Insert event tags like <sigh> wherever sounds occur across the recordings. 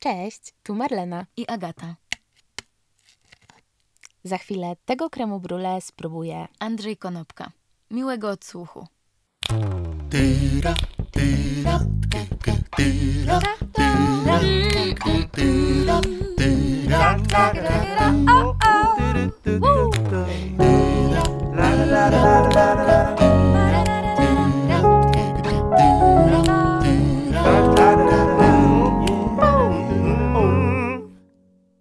Cześć, tu Marlena. i Agata. Za chwilę tego kremu brule spróbuję. Andrzej Konopka. Miłego odsłuchu. Tyra, tyra, tyra, tyra, tyra,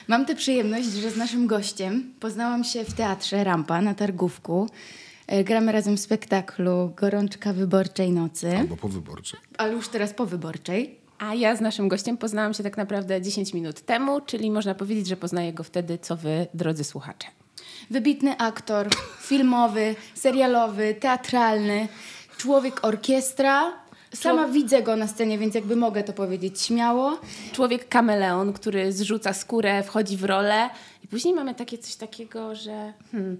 Mam tę przyjemność, że z naszym gościem poznałam się w teatrze Rampa na Targówku. E, Gramy razem w spektaklu Gorączka Wyborczej Nocy, Albo powyborczej. ale już teraz po wyborczej. A ja z naszym gościem poznałam się tak naprawdę 10 minut temu, czyli można powiedzieć, że poznaję go wtedy, co wy, drodzy słuchacze. Wybitny aktor filmowy, serialowy, teatralny, człowiek orkiestra. Sama widzę go na scenie, więc jakby mogę to powiedzieć śmiało. Człowiek kameleon, który zrzuca skórę, wchodzi w rolę i później mamy takie coś takiego, że hmm,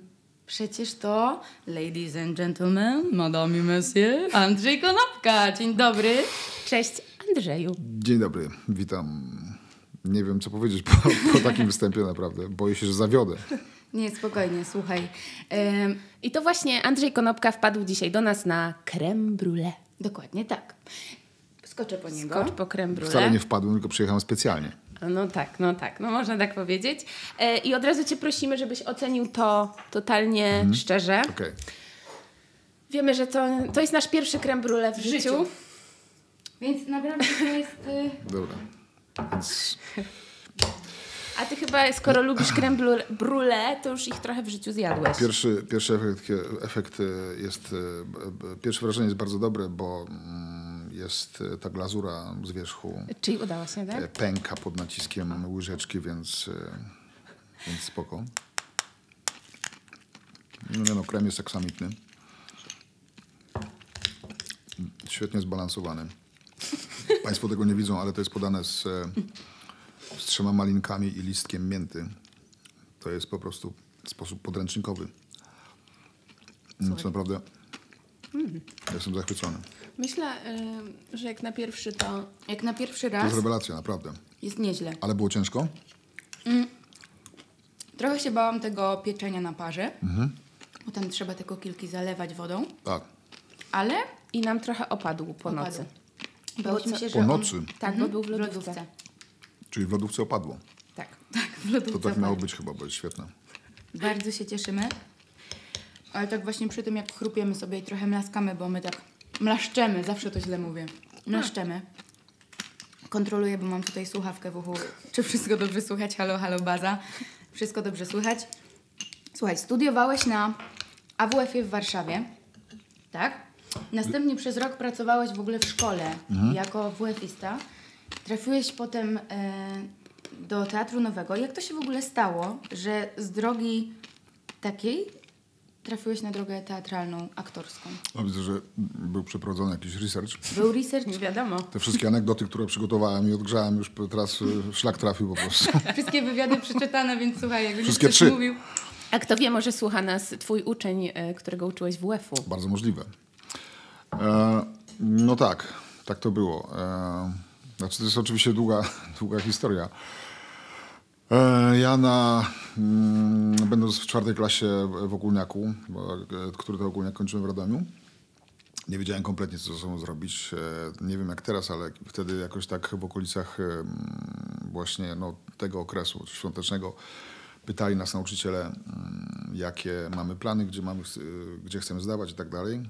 Przecież to, ladies and gentlemen, madame et monsieur, Andrzej Konopka. Dzień dobry. cześć Andrzeju. Dzień dobry, witam. Nie wiem, co powiedzieć po, po takim występie, naprawdę. Boję się, że zawiodę. Nie, spokojnie, słuchaj. I to właśnie Andrzej Konopka wpadł dzisiaj do nas na creme brulee. Dokładnie tak. Skoczę po niego. Skocz po creme brulee. Wcale nie wpadłem, tylko przyjechałem specjalnie. No tak, no tak, no można tak powiedzieć. E, I od razu cię prosimy, żebyś ocenił to totalnie szczerze. Okej. Wiemy, że to, to jest nasz pierwszy creme brulee w, życiu. życiu. Więc naprawdę to jest... y, Dobra. Więc A ty chyba, skoro lubisz creme brule- to już ich trochę w życiu zjadłeś. pierwszy, pierwszy efekt, efekt e, jest... e, Pierwsze wrażenie jest bardzo dobre, bo mm, jest e, ta glazura z wierzchu Czyli udało się, tak? pęka pod naciskiem łyżeczki, więc, więc spoko. No no, krem jest aksamitny. Świetnie zbalansowany. Państwo tego nie widzą, ale to jest podane z, z trzema malinkami i listkiem mięty. To jest po prostu sposób podręcznikowy. Więc naprawdę jestem zachwycony. Myślę, y, że jak na pierwszy to... Jak na pierwszy To raz jest rewelacja, naprawdę. jest nieźle. Ale było ciężko? Trochę się bałam tego pieczenia na parze, bo tam trzeba te kokilki zalewać wodą, Tak. ale I nam trochę opadł po Opadł. nocy. bałyśmy co- się, że Po on- nocy, Tak, bo był w w lodówce. Czyli w lodówce opadło. Tak. <laughs> Tak, w lodówce. To tak miało opadł. być chyba, bo jest świetne. Bardzo się cieszymy. Ale tak właśnie przy tym, jak chrupiemy sobie i trochę mlaskamy, bo my tak mlaszczemy, zawsze to źle mówię. Mlaszczemy. Kontroluję, bo mam tutaj słuchawkę w uchu. Czy wszystko dobrze słychać? Halo, halo, baza. Wszystko dobrze słychać? Słuchaj, studiowałeś na AWF-ie w Warszawie, tak? Następnie przez rok pracowałeś w ogóle w szkole jako WF-ista. Trafiłeś potem e, do Teatru Nowego. Jak to się w ogóle stało, że z drogi takiej trafiłeś na drogę teatralną, aktorską? No, widzę, że był przeprowadzony jakiś research. Był research? Nie wiadomo. Te wszystkie anegdoty, które przygotowałem i odgrzałem, już teraz y, szlak trafił po prostu. <laughs> Wszystkie wywiady przeczytane, więc słuchaj, jakbyś Wszystkie coś trzy. mówił. A kto wie, może słucha nas twój uczeń, y, którego uczyłeś w UF-u. Bardzo możliwe. E, no tak, tak to było. E, znaczy, to jest oczywiście długa, <laughs> długa historia. E, ja na, mm, będąc w czwartej klasie w Ogólniaku, e, który to Ogólniak kończyłem w Radomiu, nie wiedziałem kompletnie, co ze sobą zrobić. E, Nie wiem jak teraz, ale wtedy jakoś tak w okolicach właśnie no, tego okresu świątecznego pytali nas nauczyciele, jakie mamy plany, gdzie, mamy, gdzie chcemy zdawać i tak dalej.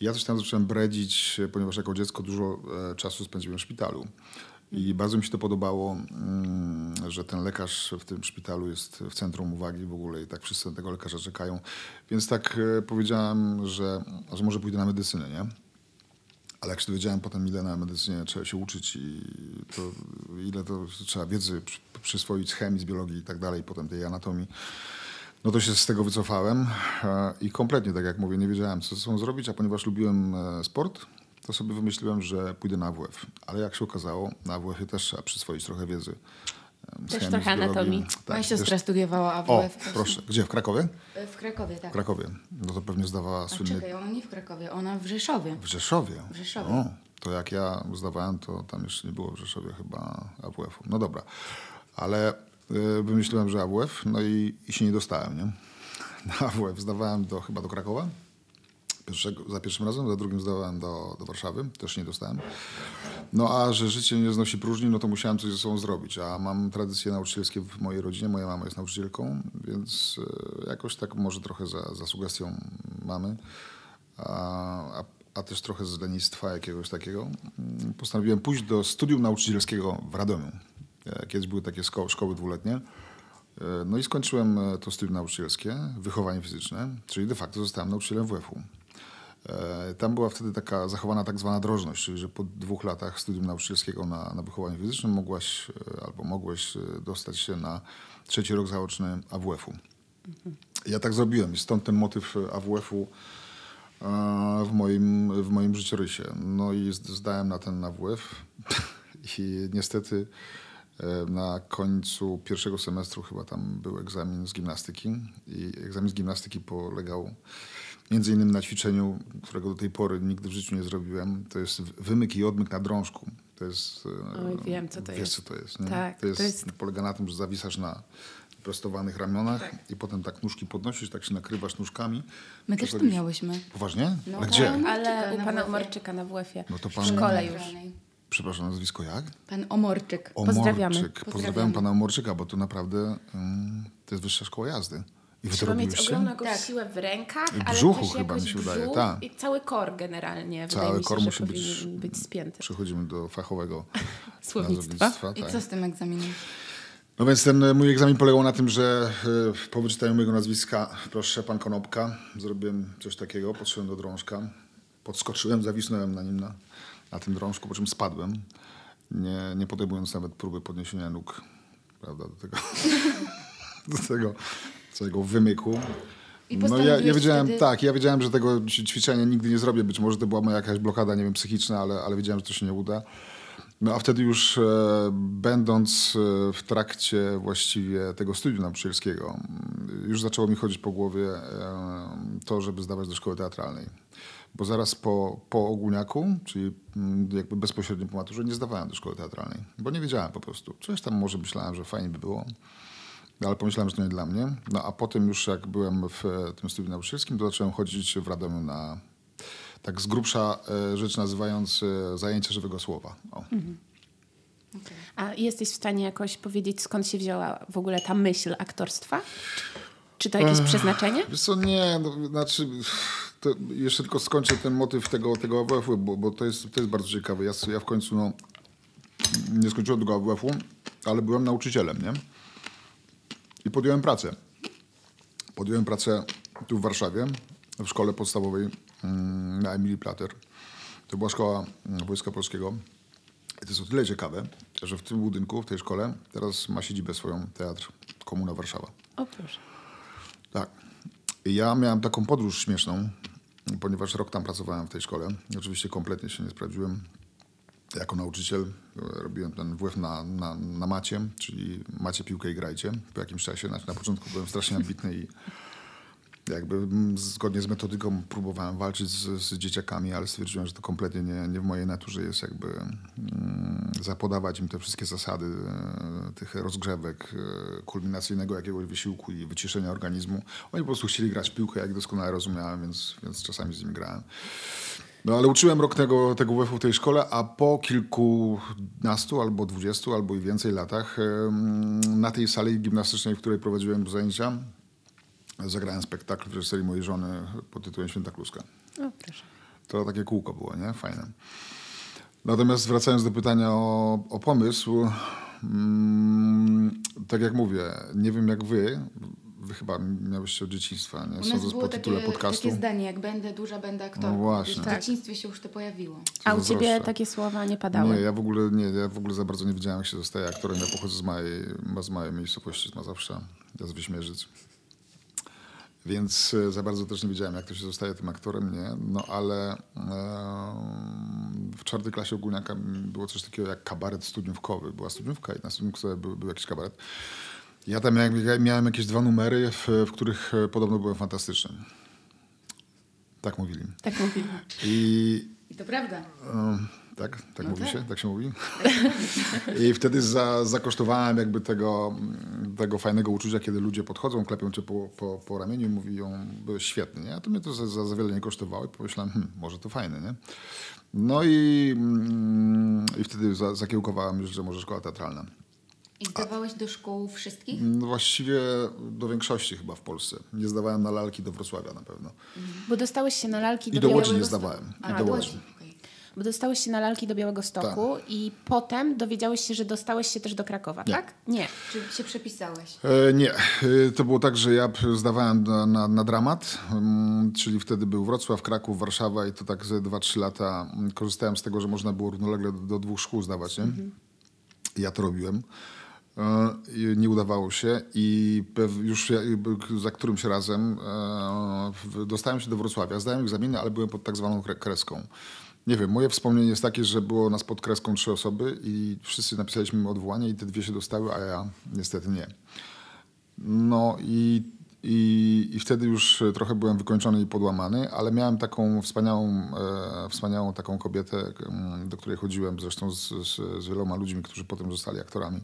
Ja coś tam zacząłem bredzić, e, ponieważ jako dziecko dużo e, czasu spędziłem w szpitalu. I bardzo mi się to podobało, mm, że ten lekarz w tym szpitalu jest w centrum uwagi w ogóle i tak wszyscy na tego lekarza czekają. Więc tak e, powiedziałem, że, że może pójdę na medycynę, nie? Ale jak się dowiedziałem potem, ile na medycynie trzeba się uczyć i to, ile to trzeba wiedzy przy- przyswoić z chemii, z biologii i tak dalej, potem tej anatomii, no to się z tego wycofałem e, i kompletnie, tak jak mówię, nie wiedziałem, co ze sobą zrobić, a ponieważ lubiłem e, sport, to sobie wymyśliłem, że pójdę na AWF. Ale jak się okazało, na AWF-ie też trzeba przyswoić trochę wiedzy. e, z Też trochę anatomii. Moja Tak, siostra też- studiowała O, AWF. proszę. Gdzie? W Krakowie? W Krakowie, tak. W Krakowie. No to pewnie zdawała A słynny... czekaj, ona nie w Krakowie, ona w Rzeszowie. W Rzeszowie. W Rzeszowie. O, To jak ja zdawałem, to tam jeszcze nie było w Rzeszowie chyba AWF-u. No dobra, ale wymyśliłem, że AWF, no i, i się nie dostałem, nie? <laughs> Na AWF zdawałem do, chyba do Krakowa. Pierwszego, za pierwszym razem, za drugim zdawałem do, do Warszawy, też nie dostałem. No a że życie nie znosi próżni, no to musiałem coś ze sobą zrobić. A mam tradycje nauczycielskie w mojej rodzinie, moja mama jest nauczycielką, więc e, jakoś tak może trochę za, za sugestią mamy, a, a, a też trochę z lenistwa jakiegoś takiego. mm, Postanowiłem pójść do studium nauczycielskiego w Radomiu. Kiedyś były takie szko- szkoły dwuletnie. E, No i skończyłem e, to studium nauczycielskie, wychowanie fizyczne, czyli de facto zostałem nauczycielem WF-u. E, Tam była wtedy taka zachowana tak zwana drożność, czyli że po dwóch latach studium nauczycielskiego na, na wychowaniu fizycznym mogłaś albo mogłeś dostać się na trzeci rok zaoczny AWF-u. Ja tak zrobiłem i stąd ten motyw AWF-u w moim, w moim życiorysie. No i zd- zdałem na ten AWF <laughs> i niestety na końcu pierwszego semestru chyba tam był egzamin z gimnastyki i egzamin z gimnastyki polegał między innymi na ćwiczeniu, którego do tej pory nigdy w życiu nie zrobiłem. To jest wymyk i odmyk na drążku. To jest... e, Oj, wiem, co to wiesz, jest. co to jest, nie? Tak, to jest, to jest- Polega na tym, że zawisasz na prostowanych ramionach i potem tak nóżki podnosisz, tak się nakrywasz nóżkami. My też to miałyśmy. Poważnie? No Ale tak. gdzie? Ale u na pana WF-ie. Omarczyka na WF-ie. No to w pan- szkole już. Przepraszam, nazwisko jak? Pan Omorczyk. Pozdrawiamy. Omorczyk. Pozdrawiam Pozdrawiamy. pana Omorczyka, bo to naprawdę mm, to jest wyższa szkoła jazdy. I Trzeba mieć ogromną Tak. siłę w rękach, W ale brzuchu też chyba jakoś mi się wydaje, tak. I cały kor generalnie. Cały się, kor musi być- być spięty. Przechodzimy do fachowego <laughs> Słownictwa. nazewnictwa, I tak. co z tym egzaminem? No więc ten e, mój egzamin polegał na tym, że e, po wyczytaniu mojego nazwiska, proszę, pan Konopka, zrobiłem coś takiego, podszedłem do drążka, podskoczyłem, zawisnąłem na nim na, na tym drążku, po czym spadłem, nie, nie podejmując nawet próby podniesienia nóg, prawda, do tego, <laughs> do tego całego wymyku. I No ja, ja wiedziałem, wtedy- tak, ja wiedziałem, że tego ćwiczenia nigdy nie zrobię, być może to była moja jakaś blokada, nie wiem, psychiczna, ale, ale wiedziałem, że to się nie uda. No a wtedy już e, będąc e, w trakcie właściwie tego studium nauczycielskiego, m, już zaczęło mi chodzić po głowie e, to, żeby zdawać do szkoły teatralnej. Bo zaraz po, po ogólniaku, czyli m, jakby bezpośrednio po maturze, nie zdawałem do szkoły teatralnej, bo nie wiedziałem po prostu. Coś tam może myślałem, że fajnie by było. Ale pomyślałem, że to nie dla mnie. No a potem już jak byłem w e, tym studium nauczycielskim, to zacząłem chodzić w Radomiu na tak z grubsza e, rzecz nazywając e, zajęcia żywego słowa. O. A jesteś w stanie jakoś powiedzieć, skąd się wzięła w ogóle ta myśl aktorstwa? Czy to jakieś przeznaczenie? Wiesz co, nie, no, znaczy to jeszcze tylko skończę ten motyw tego, tego AWF-u, bo, bo to, jest, to jest bardzo ciekawe. Ja, ja w końcu no, nie skończyłem tego AWF-u, ale byłem nauczycielem, nie? I podjąłem pracę. Podjąłem pracę tu w Warszawie, w szkole podstawowej mm, na Emilii Plater. To była szkoła mm, Wojska Polskiego. I to jest o tyle ciekawe, że w tym budynku, w tej szkole, teraz ma siedzibę swoją teatr Komuna Warszawa. O proszę. Tak. I Ja miałem taką podróż śmieszną, ponieważ rok tam pracowałem w tej szkole. Oczywiście kompletnie się nie sprawdziłem. Jako nauczyciel e, robiłem ten WF na, na, na macie, czyli macie piłkę i grajcie. Po jakimś czasie, znaczy na początku byłem strasznie ambitny i jakby zgodnie z metodyką próbowałem walczyć z, z dzieciakami, ale stwierdziłem, że to kompletnie nie, nie w mojej naturze jest jakby mm, zapodawać im te wszystkie zasady e, tych rozgrzewek, e, kulminacyjnego jakiegoś wysiłku i wyciszenia organizmu. Oni po prostu chcieli grać w piłkę, jak doskonale rozumiałem, więc, więc czasami z nimi grałem. No ale uczyłem rok tego, tego WF-u w tej szkole, a po kilkunastu albo dwudziestu albo i więcej latach em, na tej sali gimnastycznej, w której prowadziłem zajęcia, zagrałem spektakl w reżyserii mojej żony pod tytułem Święta Kluska. O proszę. To takie kółko było, nie? Fajne. Natomiast wracając do pytania o, o pomysł, mm, tak jak mówię, nie wiem jak wy, wy chyba miałyście od dzieciństwa, nie? U nas Sądząc było po takie, tytule podcastu. takie zdanie, jak będę duża, będę aktorką. No właśnie. W Tak. dzieciństwie się już to pojawiło. A u ciebie takie słowa nie padały? Nie, ja w ogóle nie, ja w ogóle za bardzo nie wiedziałem, jak się zostaje aktorem. Ja pochodzę z małej, z małej miejscowości, z Mazowsza, ja z Wyśmierzyc. Więc e, za bardzo też nie wiedziałem, jak to się zostaje tym aktorem, nie? No ale w czwartej klasie ogólniaka było coś takiego jak kabaret studniówkowy. Była studniówka i na studniówce był, był jakiś kabaret. Ja tam miałem, jakieś dwa numery, w, w których e, podobno byłem fantastyczny. Tak mówili. Tak mówili. I I to prawda. Tak? Tak mówi się? Tak się mówi? <laughs> I wtedy za, zakosztowałem jakby tego, tego fajnego uczucia, kiedy ludzie podchodzą, klepią cię po, po, po ramieniu i mówią, byłeś świetny, nie? A to mnie to za, za, za wiele nie kosztowało i pomyślałem, hm, może to fajne, nie? No i, mm, i wtedy za, zakiełkowała myśl, że może szkoła teatralna. I zdawałeś do szkół wszystkich? No właściwie do większości chyba w Polsce. Nie zdawałem na lalki do Wrocławia na pewno. Bo dostałeś się na lalki I do, do Łodzi nie zdawałem. A, I do do Łodzi. Bo dostałeś się na lalki do Białego Stoku i potem dowiedziałeś się, że dostałeś się też do Krakowa, Nie. tak? Nie. Czy się przepisałeś? E, nie, E, to było tak, że ja zdawałem na, na, na dramat, mm, czyli wtedy był Wrocław, Kraków, Warszawa i to tak ze 2-3 lata mm, korzystałem z tego, że można było równolegle do, do dwóch szkół zdawać. Nie? Ja to robiłem. E, Nie udawało się i już za którymś razem e, dostałem się do Wrocławia. Zdałem egzaminy, ale byłem pod tak zwaną kre- kreską. Nie wiem, moje wspomnienie jest takie, że było nas pod kreską trzy osoby i wszyscy napisaliśmy odwołanie i te dwie się dostały, a ja niestety nie. No i, i, i wtedy już e, trochę byłem wykończony i podłamany, ale miałem taką wspaniałą, e, wspaniałą taką kobietę, do której chodziłem zresztą z, z, z wieloma ludźmi, którzy potem zostali aktorami.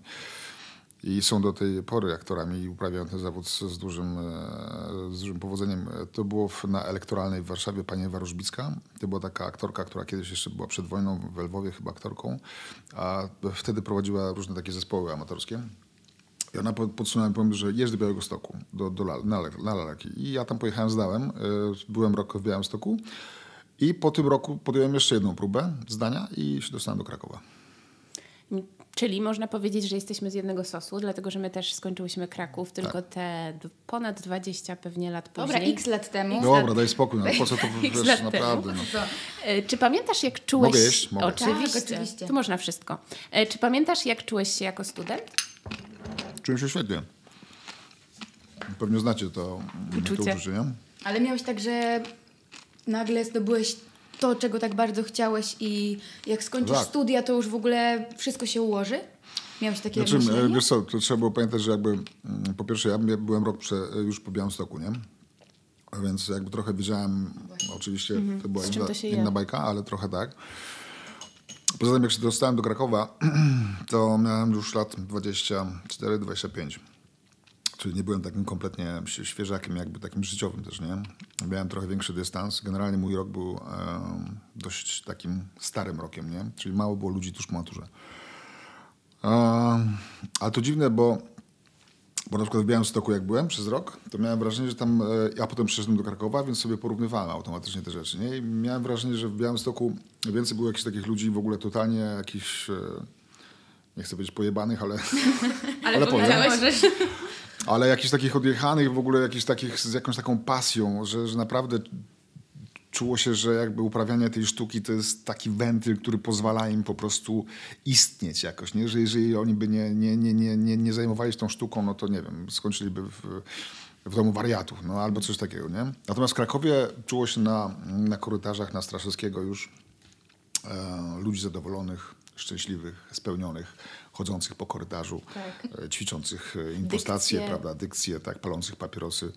I są do tej pory aktorami i uprawiają ten zawód z, dużym, e, z dużym powodzeniem. E, To było w, na elektoralnej w Warszawie pani Ewa Różbicka. To była taka aktorka, która kiedyś jeszcze była przed wojną w Lwowie chyba aktorką, a wtedy prowadziła różne takie zespoły amatorskie. I ona po- podsunęła mi pomysł, że jedź do Białego Stoku, do, do, na, na lalki. I ja tam pojechałem, zdałem. y, Byłem rok w Białym Stoku. I po tym roku podjąłem jeszcze jedną próbę zdania i się dostałem do Krakowa. Czyli można powiedzieć, że jesteśmy z jednego sosu, dlatego że my też skończyłyśmy Kraków, tylko Tak. te d- ponad 20 pewnie lat Dobra, później. x lat temu. Dobra, daj spokój, no po co to <laughs> X wiesz, lat naprawdę. No. E, Czy pamiętasz, jak czułeś... Mogę jeść? Mogę. Oczywiście. Tak, oczywiście. Tu można wszystko. E, Czy pamiętasz, jak czułeś się jako student? Czułem się świetnie. Pewnie znacie to Uczucie. To uczucie nie? Ale miałeś tak, że nagle zdobyłeś to, czego tak bardzo chciałeś i jak skończysz Tak. studia, to już w ogóle wszystko się ułoży? Miałeś takie Znaczy, e, myślenie? wiesz co, to trzeba było pamiętać, że jakby mm, po pierwsze ja byłem rok prze, już po Białymstoku, nie? Więc jakby trochę wiedziałem, oczywiście to była inna, to inna bajka, ale trochę tak. Poza tym jak się dostałem do Krakowa, <clears throat> to miałem już lat 24-25. Czyli nie byłem takim kompletnie świe- świeżakiem, jakby takim życiowym też, nie? Miałem trochę większy dystans. Generalnie mój rok był em, dość takim starym rokiem, nie? Czyli mało było ludzi tuż po maturze. Um, ale to dziwne, bo, bo na przykład w Białymstoku jak byłem przez rok, to miałem wrażenie, że tam, e, ja potem przyszedłem do Krakowa, więc sobie porównywałem automatycznie te rzeczy, nie? I miałem wrażenie, że w Białymstoku więcej było jakichś takich ludzi w ogóle totalnie jakichś, e, nie chcę powiedzieć pojebanych, ale, <laughs> ale, powiem. Ale jakichś takich odjechanych, w ogóle jakichś takich z jakąś taką pasją, że, że naprawdę czuło się, że jakby uprawianie tej sztuki to jest taki wentyl, który pozwala im po prostu istnieć jakoś, nie? Że jeżeli oni by nie, nie, nie, nie, nie, nie zajmowali się tą sztuką, no to nie wiem, skończyliby w, w domu wariatów, no albo coś takiego, nie? Natomiast w Krakowie czuło się na, na korytarzach na Straszewskiego już e, ludzi zadowolonych, szczęśliwych, spełnionych, chodzących po korytarzu, e, ćwiczących e, impostację, Dykcję. prawda, dykcję, tak, palących papierosy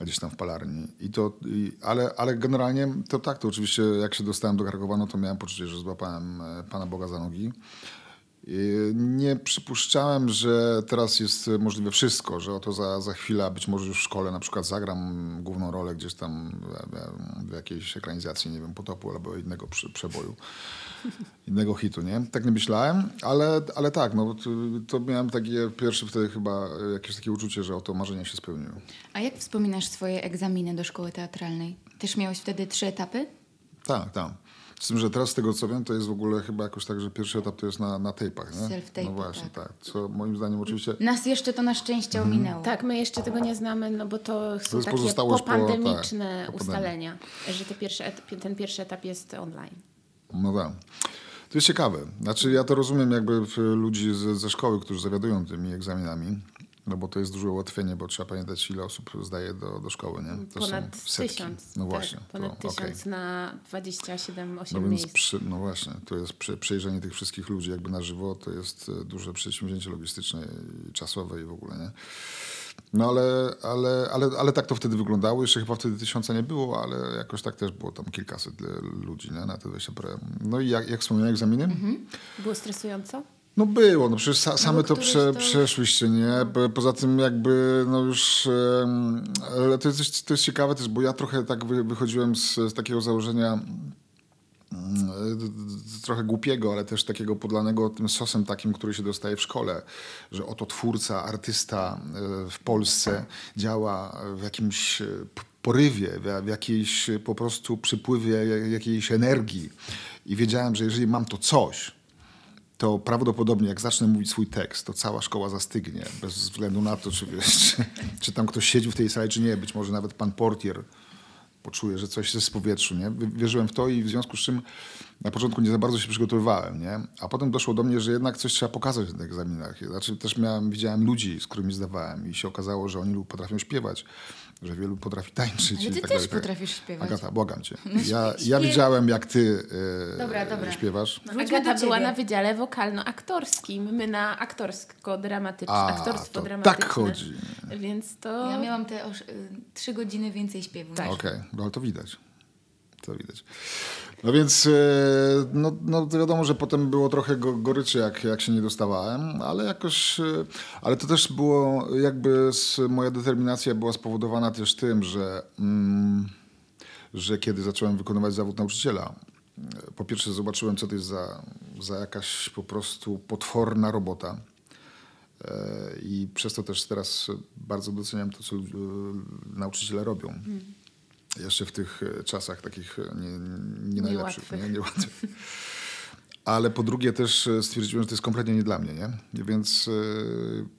gdzieś tam w palarni. I to, i, ale, ale generalnie to tak, to oczywiście jak się dostałem do Krakowa, no to miałem poczucie, że złapałem e, Pana Boga za nogi. I Nie przypuszczałem, że teraz jest możliwe wszystko, że oto za, za chwilę, być może już w szkole na przykład zagram główną rolę gdzieś tam w, jakiejś ekranizacji, nie wiem, potopu albo innego prze, przeboju, innego hitu, nie? Tak nie myślałem, ale, ale tak, no to, to miałem takie pierwsze wtedy chyba e, jakieś takie uczucie, że oto marzenia się spełniły. A jak wspominasz swoje egzaminy do szkoły teatralnej? Też miałeś wtedy trzy etapy? Tak, tak. Z tym, że teraz z tego co wiem, to jest w ogóle chyba jakoś tak, że pierwszy etap to jest na, na tejpach, nie? Self-tape, No właśnie, tak. tak. Co moim zdaniem oczywiście... Nas jeszcze to na szczęście ominęło. Tak, my jeszcze tego nie znamy, no bo to są jest takie po- popandemiczne tak, po ustalenia, że te pierwsze ten pierwszy etap jest online. No tak. To jest ciekawe. Znaczy ja to rozumiem jakby ludzi ze, ze szkoły, którzy zawiadują tymi egzaminami, no bo to jest duże ułatwienie, bo trzeba pamiętać ile osób zdaje do, do szkoły, nie? To ponad tysiąc. No tak, właśnie. ponad to, tysiąc okej. na 27, 8 No miejsc. przy, no właśnie, to jest przy, przejrzenie tych wszystkich ludzi jakby na żywo, to jest e, duże przedsięwzięcie logistyczne i czasowe i w ogóle, nie? No ale, ale, ale, ale tak to wtedy wyglądało. Jeszcze chyba wtedy tysiąca nie było, ale jakoś tak też było tam kilkaset e, ludzi nie? na te 20 parę. No i jak, jak wspomniałem egzaminy? Było stresująco? No było, no przecież sa, same to, któreś prze, to- przeszłyście, nie? Po- Poza tym jakby, no już, ale to jest, to jest ciekawe też, bo ja trochę tak wy, wychodziłem z, z takiego założenia trochę głupiego, ale też takiego podlanego tym sosem takim, który się dostaje w szkole, że oto twórca, artysta e, w Polsce działa w jakimś e, porywie, w, jakiejś e, po prostu przypływie ja- jakiejś energii. I wiedziałem, że jeżeli mam to coś, to prawdopodobnie jak zacznę mówić swój tekst, to cała szkoła zastygnie, bez względu na to, czy, wiesz, czy, <laughs> czy tam ktoś siedzi w tej sali, czy nie. Być może nawet pan portier poczuje, że coś jest w powietrzu, nie? Wierzyłem w to i w związku z czym na początku nie za bardzo się przygotowywałem, nie? A potem doszło do mnie, że jednak coś trzeba pokazać na tych egzaminach. Znaczy też miałem, widziałem ludzi, z którymi zdawałem i się okazało, że oni potrafią śpiewać, że wielu potrafi tańczyć. Ale i ty tak też dalej, tak. potrafisz śpiewać. Agata, błagam cię. No Ja, ja widziałem, jak ty e, Dobra, dobra. śpiewasz. No, Agata była na wydziale wokalno-aktorskim, my na aktorsko-dramatyczne, A, aktorstwo to dramatyczne. tak chodzi. Więc to... Ja miałam te y, trzy godziny więcej śpiewu. Tak. Okej, no ale to widać. To widać. No więc, e, no, no wiadomo, że potem było trochę go, goryczy, jak, jak się nie dostawałem, ale jakoś, e, ale to też było jakby, z, moja determinacja była spowodowana też tym, że, mm, że kiedy zacząłem wykonywać zawód nauczyciela, po pierwsze zobaczyłem, co to jest za, za jakaś po prostu potworna robota. E, I przez to też teraz bardzo doceniam to, co nauczyciele robią. Jeszcze w tych e, czasach takich e, nie, nie najlepszych, nie, niełatwych. <laughs> Ale po drugie też e, stwierdziłem, że to jest kompletnie nie dla mnie, nie? Więc e,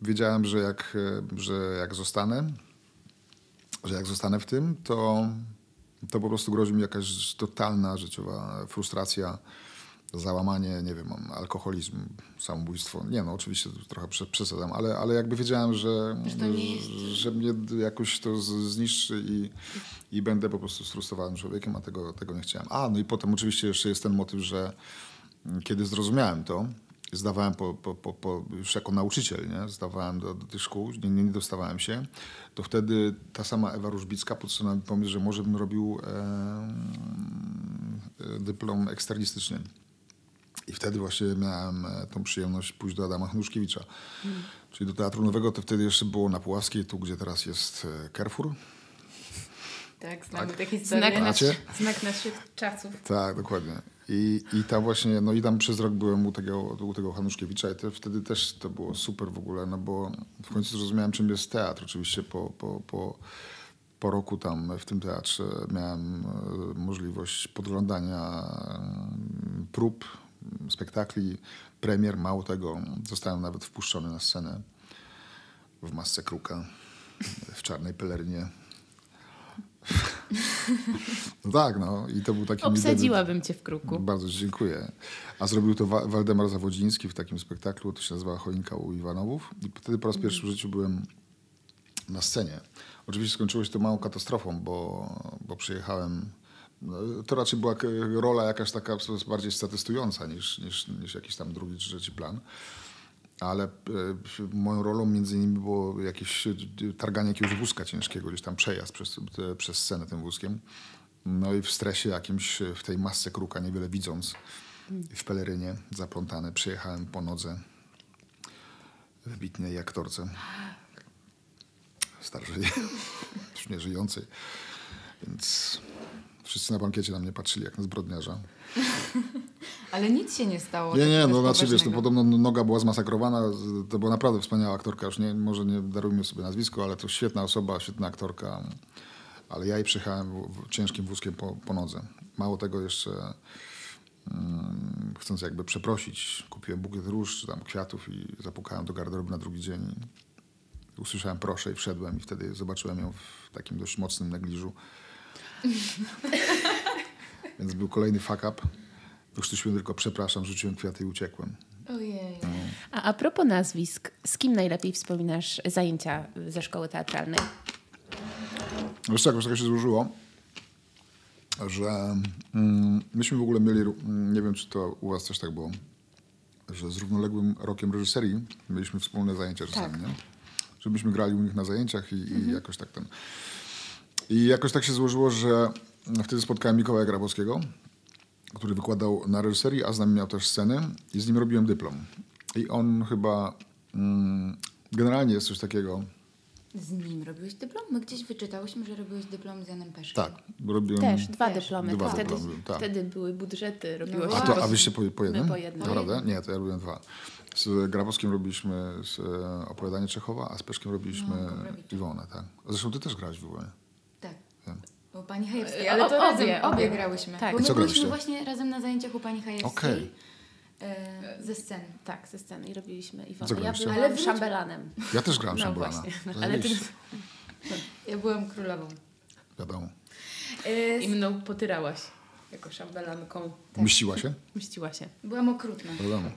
wiedziałem, że jak, że jak zostanę, że jak zostanę w tym, to, to po prostu grozi mi jakaś totalna życiowa frustracja, załamanie, nie wiem, alkoholizm, samobójstwo. Nie no, oczywiście trochę prze- przesadzam, ale, ale jakby wiedziałem, że, jest- że mnie jakoś to zniszczy i, i będę po prostu sfrustrowanym człowiekiem, a tego, tego nie chciałem. A, no i potem oczywiście jeszcze jest ten motyw, że kiedy zrozumiałem to, zdawałem po, po, po, po, już jako nauczyciel, nie? zdawałem do, do tych szkół, nie, nie dostawałem się, to wtedy ta sama Ewa Różbicka podsunęła mi pomysł, że może bym robił e, dyplom eksternistyczny. I wtedy właśnie miałem e, tą przyjemność pójść do Adama Chnuszkiewicza. Czyli do Teatru Nowego to wtedy jeszcze było na Puławskiej, tu gdzie teraz jest e, Carrefour. Tak, znamy te Znak, historie. nasz, Macie? znak naszych czasów. Tak, dokładnie. I, I tam właśnie, no i tam przez rok byłem u tego, u tego Hanuszkiewicza i te, wtedy też to było super w ogóle, no bo w końcu zrozumiałem, czym jest teatr. Oczywiście po, po, po, po roku tam w tym teatrze miałem e, możliwość podglądania e, prób, spektakli, premier. Mało tego, zostałem nawet wpuszczony na scenę w masce kruka, w czarnej pelerynie. No tak, no i to był taki. Obsadziłabym cię w kruku. Bardzo dziękuję. A zrobił to Wa- Waldemar Zawodziński w takim spektaklu, to się nazywa Choinka u Iwanowów. I wtedy po raz pierwszy w życiu byłem na scenie. Oczywiście skończyło się to małą katastrofą, bo, bo przyjechałem. No, to raczej była k- rola jakaś taka bardziej statystująca niż, niż, niż jakiś tam drugi czy trzeci plan. Ale e, moją rolą między innymi było jakieś e, targanie jakiegoś wózka ciężkiego, gdzieś tam przejazd przez, przez scenę tym wózkiem. No i w stresie jakimś, e, w tej masce kruka, niewiele widząc, w pelerynie zaplątany, przyjechałem po nodze wybitnej aktorce. Starszej, <laughs> już nie żyjącej. Więc wszyscy na bankiecie na mnie patrzyli jak na zbrodniarza. <laughs> Ale nic się nie stało. Nie, nie, takiego no znaczy wiesz, to podobno noga była zmasakrowana. To była naprawdę wspaniała aktorka. Już nie, może nie darujmy sobie nazwisko, ale to świetna osoba, świetna aktorka. Ale ja jej przyjechałem ciężkim wózkiem po, po nodze. Mało tego jeszcze mm, chcąc jakby przeprosić, kupiłem bukiet róż czy tam kwiatów i zapukałem do garderoby na drugi dzień. Usłyszałem proszę i wszedłem i wtedy zobaczyłem ją w takim dość mocnym negliżu. <laughs> Więc był kolejny fuck up. Wykrztusiłem tylko przepraszam, rzuciłem kwiaty i uciekłem. Ojej. A, a propos nazwisk, z kim najlepiej wspominasz zajęcia ze szkoły teatralnej? Wiesz, jakoś tak się złożyło, że mm, myśmy w ogóle mieli, mm, nie wiem czy to u was też tak było, że z równoległym rokiem reżyserii mieliśmy wspólne zajęcia czasami, nie? żebyśmy grali u nich na zajęciach i, i jakoś tak ten... I jakoś tak się złożyło, że wtedy spotkałem Mikołaja Grabowskiego, który wykładał na reżyserii, a z nami miał też sceny i z nim robiłem dyplom. I on chyba... Mm, generalnie jest coś takiego... Z nim robiłeś dyplom? My gdzieś wyczytałyśmy, że robiłeś dyplom z Janem Peszkiem. Tak, robiłem... Też, dwa Też. dyplomy. Dwa to wtedy, dyplomy, tak. wtedy były budżety, robiło No się A, to, a wyście po, po jednym? My po jednym. Naprawdę? Nie, to ja robiłem dwa. Z Grabowskim robiliśmy z, e, opowiadanie Czechowa, a z Peszkiem robiliśmy No. Iwonę, tak. Zresztą ty też grałeś w Iwonie. Tak. U pani Hajewskiej, E, ale to o- razem, obie, grałyśmy. Tak. Bo my byliśmy właśnie razem na zajęciach u pani Hajewskiej. Okej. E, ze sceny. Tak, ze sceny i robiliśmy Iwonę. Ja byłam Ale szambelanem. Ja też grałem No Szambulana. właśnie, ale ty <laughs> Ja byłam królową. Wiadomo. E, i mną potyrałaś jako szambelanką. Mściła się? Mściła się. byłam okrutna. Wiadomo.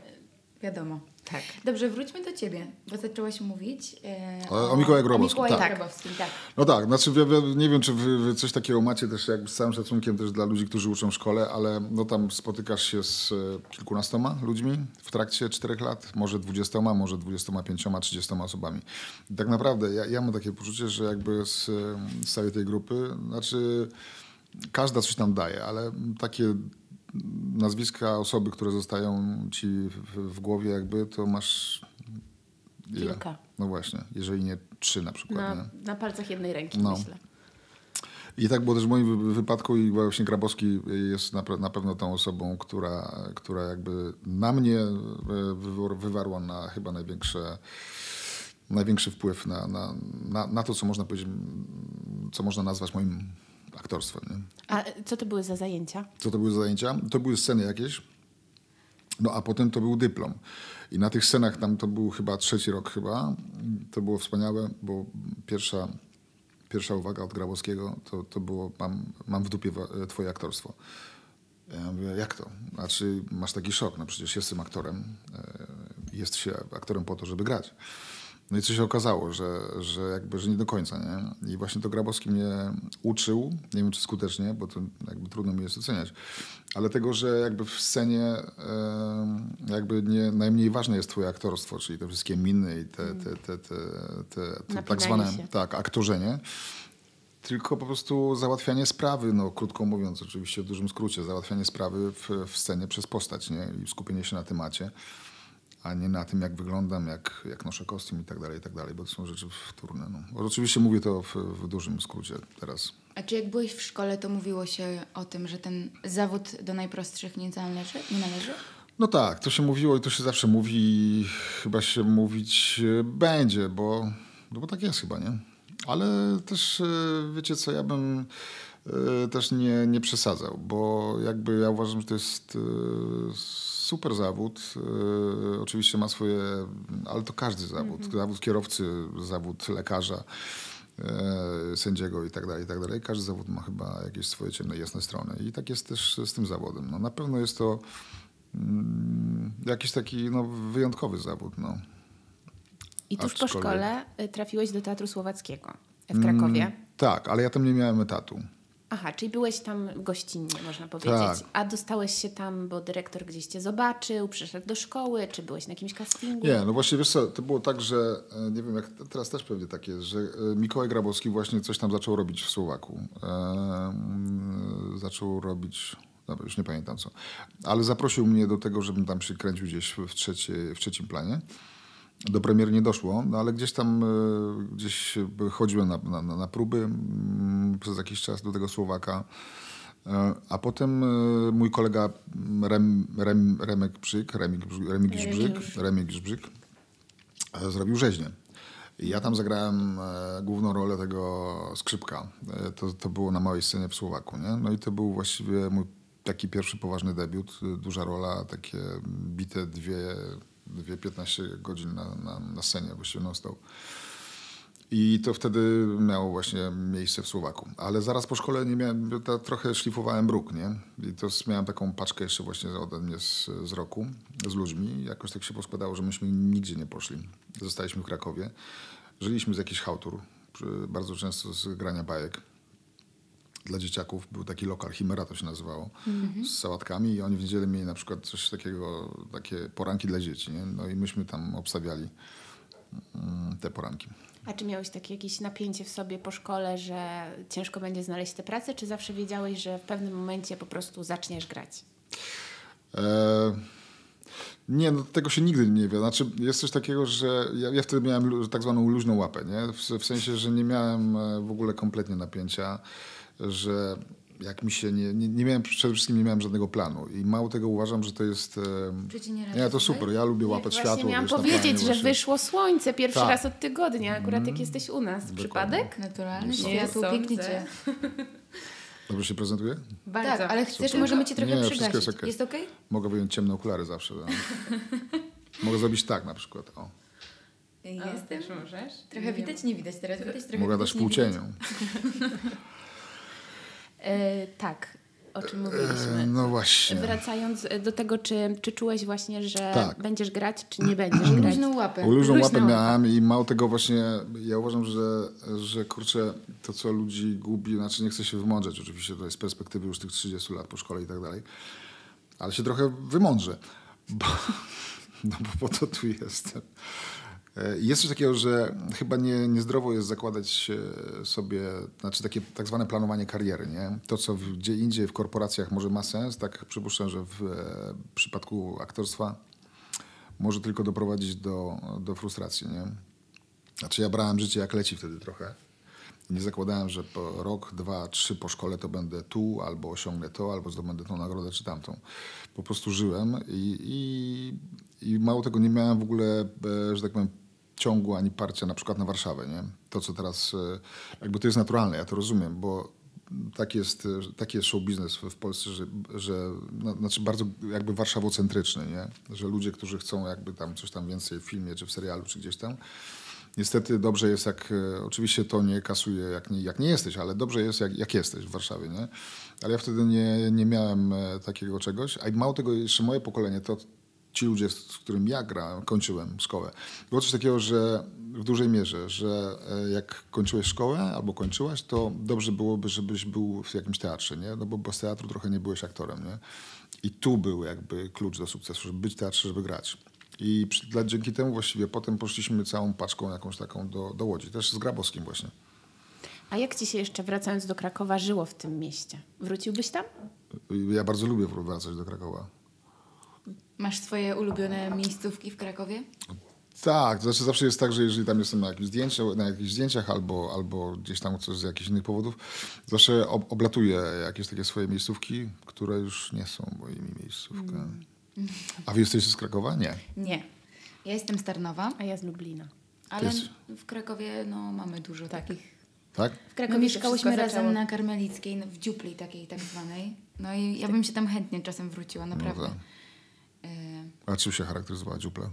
Wiadomo. Tak. Dobrze, wróćmy do ciebie, bo zaczęłaś mówić e, O- o Mikołaju Grabowskim, O Mikołaju tak. Grabowskim, tak. No tak, znaczy ja, ja nie wiem, czy wy, wy coś takiego macie też jakby z całym szacunkiem też dla ludzi, którzy uczą w szkole, ale no tam spotykasz się z e, kilkunastoma ludźmi w trakcie czterech lat, może dwudziestoma, może dwudziestoma pięcioma, trzydziestoma osobami. I tak naprawdę ja, ja mam takie poczucie, że jakby z, e, z całej tej grupy, znaczy każda coś tam daje, ale takie nazwiska osoby, które zostają ci w, w głowie jakby, to masz ile? Kilka. No właśnie, jeżeli nie trzy na przykład. Na, na palcach jednej ręki, No. myślę. I tak było też w moim wy- wypadku i właśnie Grabowski jest na, na pewno tą osobą, która, która jakby na mnie e, wywarła na chyba największe, największy wpływ na, na, na, na to, co można powiedzieć, co można nazwać moim aktorstwem. Nie? A co to były za zajęcia? Co to były za zajęcia? To były sceny jakieś. No a potem to był dyplom. I na tych scenach, tam to był chyba trzeci rok chyba, to było wspaniałe, bo pierwsza, pierwsza uwaga od Grabowskiego to, to było, mam, mam w dupie wa- twoje aktorstwo. Ja mówię, jak to? Znaczy masz taki szok, no przecież jestem aktorem, e, jest się aktorem po to, żeby grać. No i co się okazało, że, że jakby, że nie do końca, nie? I właśnie to Grabowski mnie uczył, nie wiem czy skutecznie, bo to jakby trudno mi jest oceniać, ale tego, że jakby w scenie jakby nie, najmniej ważne jest twoje aktorstwo, czyli te wszystkie miny i te, te, te, te, te, tak zwane tak, aktorzenie, tylko po prostu załatwianie sprawy, no krótko mówiąc, oczywiście w dużym skrócie, załatwianie sprawy w, w scenie przez postać, nie? I skupienie się na temacie, a nie na tym, jak wyglądam, jak, jak noszę kostium i tak dalej, i tak dalej, bo to są rzeczy wtórne. No. Oczywiście mówię to w, w dużym skrócie teraz. A czy jak byłeś w szkole, to mówiło się o tym, że ten zawód do najprostszych nie należy? Nie należy? No tak, to się mówiło i to się zawsze mówi i chyba się mówić e, będzie, bo, no bo tak jest chyba, nie? Ale też, e, wiecie co, ja bym e, też nie, nie przesadzał, bo jakby ja uważam, że to jest super zawód. E, Oczywiście ma swoje, ale to każdy zawód. Zawód kierowcy, zawód lekarza, e, sędziego i tak dalej, i tak dalej. Każdy zawód ma chyba jakieś swoje ciemne jasne strony. I tak jest też z tym zawodem. No, na pewno jest to mm, jakiś taki no, wyjątkowy zawód. No. I tuż w po szkole? y, trafiłeś do Teatru Słowackiego w Krakowie. Mm, tak, ale ja tam nie miałem etatu. Aha, czyli byłeś tam gościnnie, można powiedzieć. Tak. A dostałeś się tam, bo dyrektor gdzieś cię zobaczył, przyszedł do szkoły, czy byłeś na jakimś castingu? Nie, no właśnie wiesz co, to było tak, że e, nie wiem jak teraz też pewnie tak jest, że e, Mikołaj Grabowski właśnie coś tam zaczął robić w Słowaku. E, mm, zaczął robić, dobra, już nie pamiętam co, ale zaprosił mnie do tego, żebym tam się kręcił gdzieś w, trzecie, w trzecim planie. Do premiery nie doszło, no ale gdzieś tam e, gdzieś chodziłem na, na, na próby mm, przez jakiś czas do tego Słowaka. E, A potem e, mój kolega Rem, Rem, Remek Brzyk, Remik, Remigiusz Brzyk, Remigiusz Brzyk zrobił rzeźnię. Ja tam zagrałem główną rolę tego skrzypka. To, to było na małej scenie w Słowaku. Nie? No i to był właściwie mój taki pierwszy poważny debiut. Duża rola, takie bite dwie, dwie 15 godzin na, na, na scenie, właściwie non-stop. I to wtedy miało właśnie miejsce w Słowaku. Ale zaraz po szkole nie miałem, trochę szlifowałem bruk, nie? I to miałem taką paczkę jeszcze właśnie ode mnie z, z roku, z ludźmi. Jakoś tak się poskładało, że myśmy nigdzie nie poszli. Zostaliśmy w Krakowie. Żyliśmy z jakichś chałtur, bardzo często z grania bajek. Dla dzieciaków był taki lokal, Chimera to się nazywało, z sałatkami i oni w niedzielę mieli na przykład coś takiego, takie poranki dla dzieci, nie? No i myśmy tam obstawiali mm, te poranki. A czy miałeś takie jakieś napięcie w sobie po szkole, że ciężko będzie znaleźć tę pracę, czy zawsze wiedziałeś, że w pewnym momencie po prostu zaczniesz grać? E, nie, no tego się nigdy nie wie. Znaczy, jest coś takiego, że ja, ja wtedy miałem lu- tak zwaną luźną łapę, nie? W, w sensie, że nie miałem e, w ogóle kompletnie napięcia, że jak mi się nie, nie, nie miałem, przede wszystkim nie miałem żadnego planu i mało tego uważam, że to jest... e, nie to super, ja lubię łapać Właśnie światło. miałam wiesz, powiedzieć, planie że właśnie. wyszło słońce pierwszy Tak. raz od tygodnia, akurat jak jesteś u nas. Przypadek? Naturalny Nie światło, sądzę. pięknicie. Dobrze się prezentuje? Bardzo. Tak, ale chcesz, Super. możemy ci trochę Nie, przygasić. jest okej. Jest okej? Mogę wyjąć ciemne okulary zawsze. No. <laughs> Mogę zrobić tak na przykład. O. Jestem. możesz. Trochę widać, nie widać teraz. Widać, trochę Mogę widać, dać półcienią. <laughs> E, tak, o czym E, mówiliśmy. no właśnie. Wracając do tego, czy, czy czułeś właśnie, że Tak. będziesz grać, czy nie będziesz <clears throat> grać? Luźną łapę. Luźną Luźną łapę łapę. miałem i mało tego właśnie, ja uważam, że, że kurczę, to co ludzi gubi, znaczy nie chcę się wymądrzeć oczywiście tutaj z perspektywy już tych 30 lat po szkole i tak dalej, ale się trochę wymądrzę, bo, <laughs> no bo po to tu jestem. E, Jest coś takiego, że chyba nie, niezdrowo jest zakładać e, sobie, znaczy takie tak zwane planowanie kariery, nie? To, co gdzie indziej w korporacjach może ma sens, tak przypuszczam, że w e, przypadku aktorstwa może tylko doprowadzić do, do frustracji, nie? Znaczy ja brałem życie jak leci wtedy trochę. Nie zakładałem, że po rok, dwa, trzy po szkole to będę tu, albo osiągnę to, albo zdobędę tą nagrodę czy tamtą. Po prostu żyłem i, i, i mało tego nie miałem w ogóle, że tak powiem, ciągu ani parcia na przykład na Warszawę, nie? To, co teraz, e, jakby to jest naturalne, ja to rozumiem, bo tak jest, taki jest show biznes w, Polsce, że, że no, znaczy bardzo jakby warszawocentryczny, nie? Że ludzie, którzy chcą jakby tam coś tam więcej w filmie, czy w serialu, czy gdzieś tam, Niestety dobrze jest, jak e, oczywiście to nie kasuje, jak nie, jak nie jesteś, ale dobrze jest, jak, jak jesteś w Warszawie, nie? Ale ja wtedy nie, nie miałem takiego czegoś. A mało tego, jeszcze moje pokolenie, to ci ludzie, z którymi ja grałem, kończyłem szkołę. Było coś takiego, że w dużej mierze, że e, jak kończyłeś szkołę albo kończyłaś, to dobrze byłoby, żebyś był w jakimś teatrze, nie? No bo bez teatru trochę nie byłeś aktorem, nie? I tu był jakby klucz do sukcesu, żeby być w teatrze, żeby grać. I przy, dla, dzięki temu właściwie potem poszliśmy całą paczką jakąś taką do, do Łodzi, też z Grabowskim właśnie. A jak ci się jeszcze, wracając do Krakowa, żyło w tym mieście? Wróciłbyś tam? Ja bardzo lubię wracać do Krakowa. Masz swoje ulubione miejscówki w Krakowie? Tak, to znaczy zawsze jest tak, że jeżeli tam jestem na jakichś zdjęciach, na jakichś zdjęciach albo, albo gdzieś tam coś z jakichś innych powodów, zawsze ob, oblatuję jakieś takie swoje miejscówki, które już nie są moimi miejscówkami. A wy jesteście z Krakowa? Nie. Nie. Ja jestem z Tarnowa, A ja z Lublina. ale jest- w Krakowie no, mamy dużo takich. Tak? W No, Krakowie mieszkałyśmy wszystko razem zaczęło. na Karmelickiej, no, w dziupli takiej tak zwanej. No i ja bym się tam chętnie czasem wróciła, naprawdę. tak. A czym się charakteryzowała dziupla?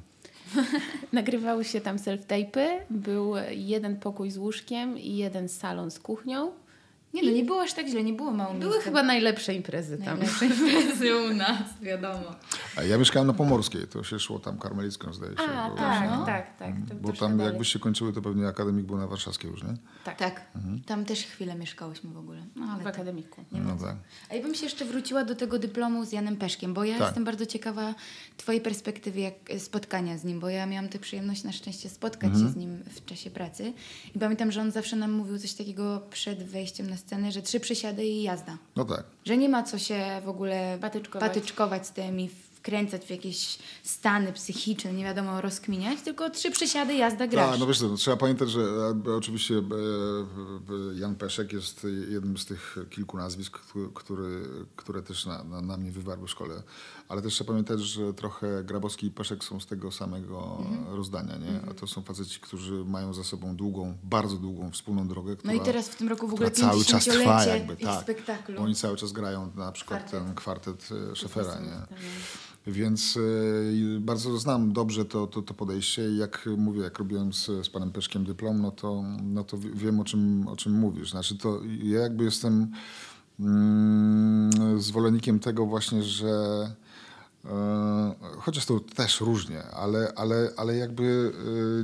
<laughs> Nagrywały się tam self-tape'y, był jeden pokój z łóżkiem i jeden salon z kuchnią. Nie no, nie było aż tak źle, nie było mało Były chyba najlepsze imprezy tam. najlepsze imprezy u nas, wiadomo. A ja mieszkałem na Pomorskiej, to się szło tam karmelicką, zdaje się. A, bo, tak, no. tak, tak. To bo tam dalej. jakbyście kończyły, to pewnie akademik był na warszawskiej już, nie? Tak, Tak, tam też chwilę mieszkałyśmy w ogóle. No, ale w tak. akademiku. No tak. A ja bym się jeszcze wróciła do tego dyplomu z Janem Peszkiem, bo ja Tak. jestem bardzo ciekawa Twojej perspektywy jak, e, spotkania z nim, bo ja miałam tę przyjemność na szczęście spotkać Mhm. się z nim w czasie pracy. I pamiętam, że on zawsze nam mówił coś takiego przed wejściem na scenę, że trzy przysiady i jazda. No tak. Że nie ma co się w ogóle Patyczkować. patyczkować z tym i wkręcać w jakieś stany psychiczne, nie wiadomo, rozkminiać, tylko trzy przysiady, jazda, grasz. Tak, no wiesz co, no, trzeba pamiętać, że e, oczywiście e, Jan Peszek jest jednym z tych kilku nazwisk, któ- który, które też na, na, na mnie wywarły w szkole. Ale też trzeba pamiętać, że trochę Grabowski i Peszek są z tego samego Mhm. rozdania, nie? A to są faceci, którzy mają za sobą długą, bardzo długą wspólną drogę, która, No i teraz w tym roku w ogóle cały czas trwa 50-lecie jakby, tak. spektaklu. Oni cały czas grają na przykład Kwartet. ten kwartet e, Szefera, nie? Tak. Więc e, bardzo znam dobrze to, to, to podejście i jak mówię, jak robiłem z, z panem Peszkiem dyplom, no to, no to wi- wiem o czym, o czym mówisz. Znaczy to ja jakby jestem zwolennikiem tego właśnie, że e, chociaż to też różnie, ale, ale, ale jakby e,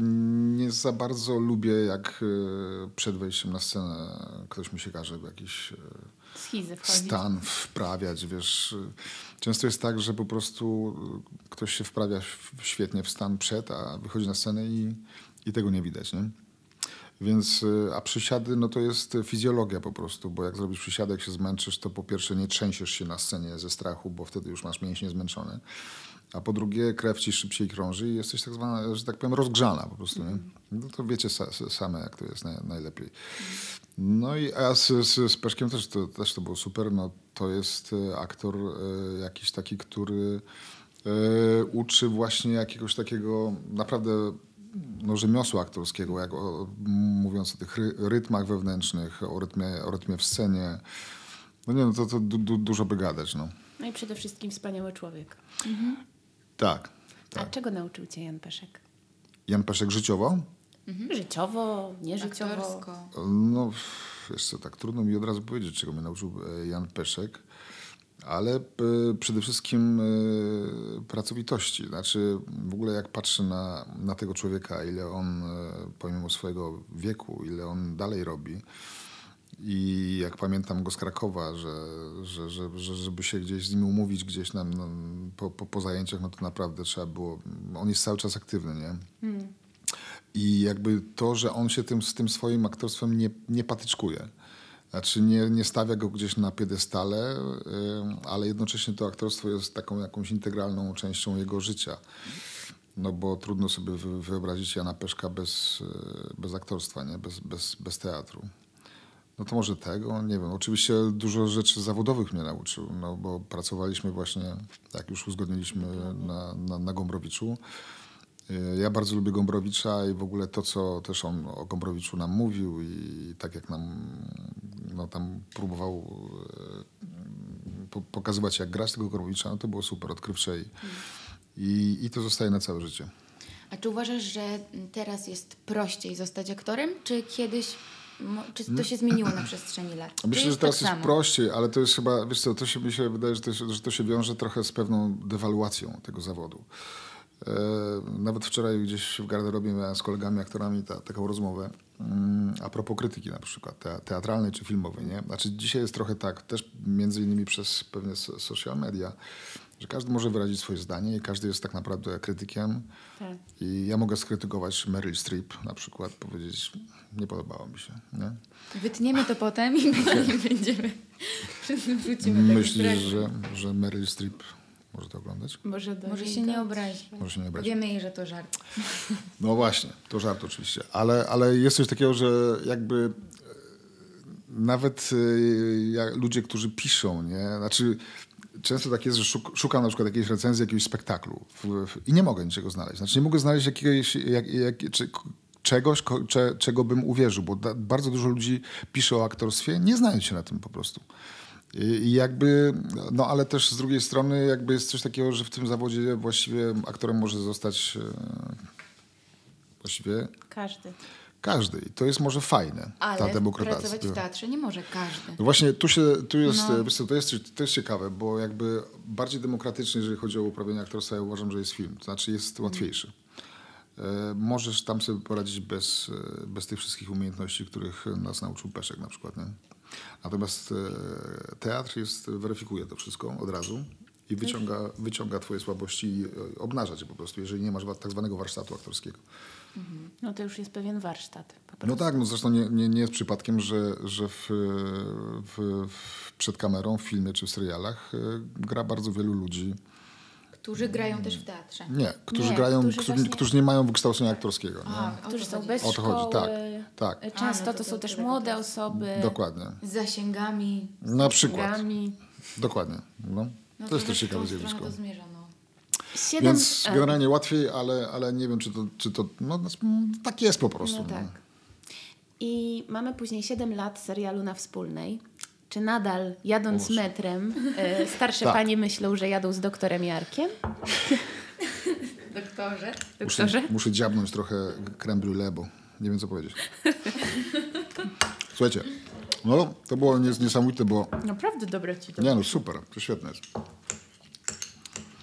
nie za bardzo lubię jak e, przed wejściem na scenę ktoś mi się każe w jakiś stan wprawiać, wiesz. Często jest tak, że po prostu ktoś się wprawia świetnie w stan przed, a wychodzi na scenę i, I tego nie widać, nie? Więc, y, a przysiady, no to jest fizjologia po prostu, bo jak zrobisz przysiadek, jak się zmęczysz, to po pierwsze nie trzęsiesz się na scenie ze strachu, bo wtedy już masz mięśnie zmęczone. A po drugie, krew ci szybciej krąży i jesteś tak zwana, że tak powiem, rozgrzana po prostu. Nie? No to wiecie sa, same, jak to jest naj, najlepiej. No i a z, z, z Peszkiem też to, też to było super. No, to jest e, aktor e, jakiś taki, który uczy właśnie jakiegoś takiego naprawdę no, rzemiosła aktorskiego, jak o, mówiąc o tych ry, rytmach wewnętrznych, o rytmie, o rytmie w scenie. No nie, no to, to du, du, dużo by gadać, no. No i przede wszystkim wspaniały człowiek. Tak. A czego nauczył cię Jan Peszek? Jan Peszek życiowo? Życiowo, nieżyciowo? Aktorsko. No, wiesz co, tak trudno mi od razu powiedzieć, czego mnie nauczył e, Jan Peszek, ale e, przede wszystkim e, pracowitości. Znaczy, w ogóle jak patrzę na, na tego człowieka, ile on, e, pomimo swojego wieku, ile on dalej robi, i jak pamiętam go z Krakowa, że, że, że, że żeby się gdzieś z nim umówić, gdzieś nam no, po, po, po zajęciach, no to naprawdę trzeba było. On jest cały czas aktywny, nie? I jakby to, że on się tym, z tym swoim aktorstwem nie, nie patyczkuje. Znaczy nie, nie stawia go gdzieś na piedestale, ale jednocześnie to aktorstwo jest taką jakąś integralną częścią jego życia. No bo trudno sobie wy- wyobrazić Jana Peszka bez, y, bez aktorstwa, nie? Bez, bez, bez teatru. No to może tego, nie wiem. Oczywiście dużo rzeczy zawodowych mnie nauczył, no bo pracowaliśmy właśnie, jak już uzgodniliśmy, na, na, na Gombrowiczu. Y, Ja bardzo lubię Gombrowicza i w ogóle to, co też on o Gombrowiczu nam mówił i tak jak nam no, tam próbował po, pokazywać, jak grać tego Gombrowicza, no to było super, odkrywcze i, i, i to zostaje na całe życie. A czy uważasz, że teraz jest prościej zostać aktorem, czy kiedyś, czy to się zmieniło na przestrzeni lat? Myślę, że jest teraz tak jest samo? prościej, ale to jest chyba, wiesz co, to się mi się wydaje, że to, się, że to się wiąże trochę z pewną dewaluacją tego zawodu. E, nawet wczoraj gdzieś w garderobie miałem z kolegami aktorami ta, taką rozmowę mm, a propos krytyki na przykład te, teatralnej czy filmowej. Nie? Znaczy dzisiaj jest trochę tak, też między innymi przez pewne so- social media, że każdy może wyrazić swoje zdanie i każdy jest tak naprawdę krytykiem. Tak. I ja mogę skrytykować Meryl Streep na przykład, powiedzieć, nie podobało mi się. Nie? Wytniemy to potem i <laughs> będziemy, Myślisz, że, że Meryl Streep może to oglądać? Może, do Może się nie obrazi. Może się nie. Wiemy jej, że to żart. No właśnie, to żart oczywiście. Ale, ale jest coś takiego, że jakby e, nawet e, jak ludzie, którzy piszą, nie? Znaczy, często tak jest, że szuk, szukam na przykład jakiejś recenzji jakiegoś spektaklu w, w, i nie mogę niczego znaleźć. Znaczy, nie mogę znaleźć jakiegoś, jak, jak, czy, czegoś, ko, cze, czego bym uwierzył, bo da, bardzo dużo ludzi pisze o aktorstwie, nie znając się na tym po prostu. I, jakby, no ale też z drugiej strony jakby jest coś takiego, że w tym zawodzie właściwie aktorem może zostać e, właściwie Każdy. każdy. I to jest może fajne, ta Ale demokracja. pracować w teatrze nie może każdy. No właśnie tu, się, tu jest, No. wiesz to, jest, to jest ciekawe, bo jakby bardziej demokratyczny, jeżeli chodzi o uprawianie aktorstwa, ja uważam, że jest film. To znaczy jest łatwiejszy. E, możesz tam sobie poradzić bez, e, bez tych wszystkich umiejętności, których nas nauczył Peszek na przykład. Nie? Natomiast e, teatr jest, weryfikuje to wszystko od razu i wyciąga, wyciąga twoje słabości i e, obnaża cię po prostu, jeżeli nie masz tak zwanego warsztatu aktorskiego. No to już jest pewien warsztat. No tak, no zresztą nie, nie, nie jest przypadkiem, że, że w, w, w, przed kamerą, w filmie czy w serialach e, gra bardzo wielu ludzi. Którzy grają też w teatrze. Nie, którzy Nie, grają, którzy którzy, właśnie- którzy nie mają wykształcenia aktorskiego. Nie? A, o Którzy to są bez O to chodzi, tak, tak. Często A, no to, to są to też młode osoby. Dokładnie. Z zasięgami. Na przykład. Grami. Dokładnie. No. No To jest też ciekawe zjawisko. to zmierza, no. Siedem... Więc a, generalnie łatwiej, ale, ale nie wiem, czy to, czy to no, tak jest po prostu. No tak. I mamy później 7 lat serialu na wspólnej. Czy nadal jadąc Boże. metrem e, starsze Tak. panie myślą, że jadą z doktorem Jarkiem? <laughs> Doktorze. Muszę, Doktorze? muszę dziabnąć trochę creme brulee, bo nie wiem, co powiedzieć. Słuchajcie, no to było nies- niesamowite, bo Naprawdę dobre ci to. Nie no, super, to świetne jest.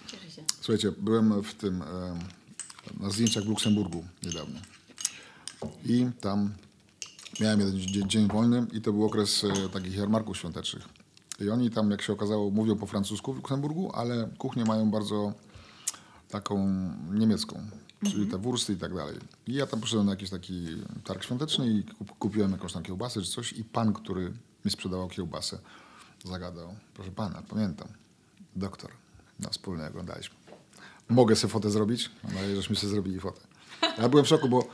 Cieszę się. Słuchajcie, byłem w tym, e, na zdjęciach w Luksemburgu niedawno. I tam miałem jeden dzień, wolny i to był okres e, takich jarmarków świątecznych. I oni tam, jak się okazało, mówią po francusku w Luksemburgu, ale kuchnię mają bardzo taką niemiecką. czyli te wursty i tak dalej. I ja tam poszedłem na jakiś taki targ świąteczny i kup- kupiłem jakąś tam kiełbasę czy coś i pan, który mi sprzedawał kiełbasę, zagadał, proszę pana, pamiętam, doktor, na wspólnie oglądaliśmy. Mogę sobie fotę zrobić? No i żeśmy sobie zrobili fotę. Ja byłem w szoku, bo,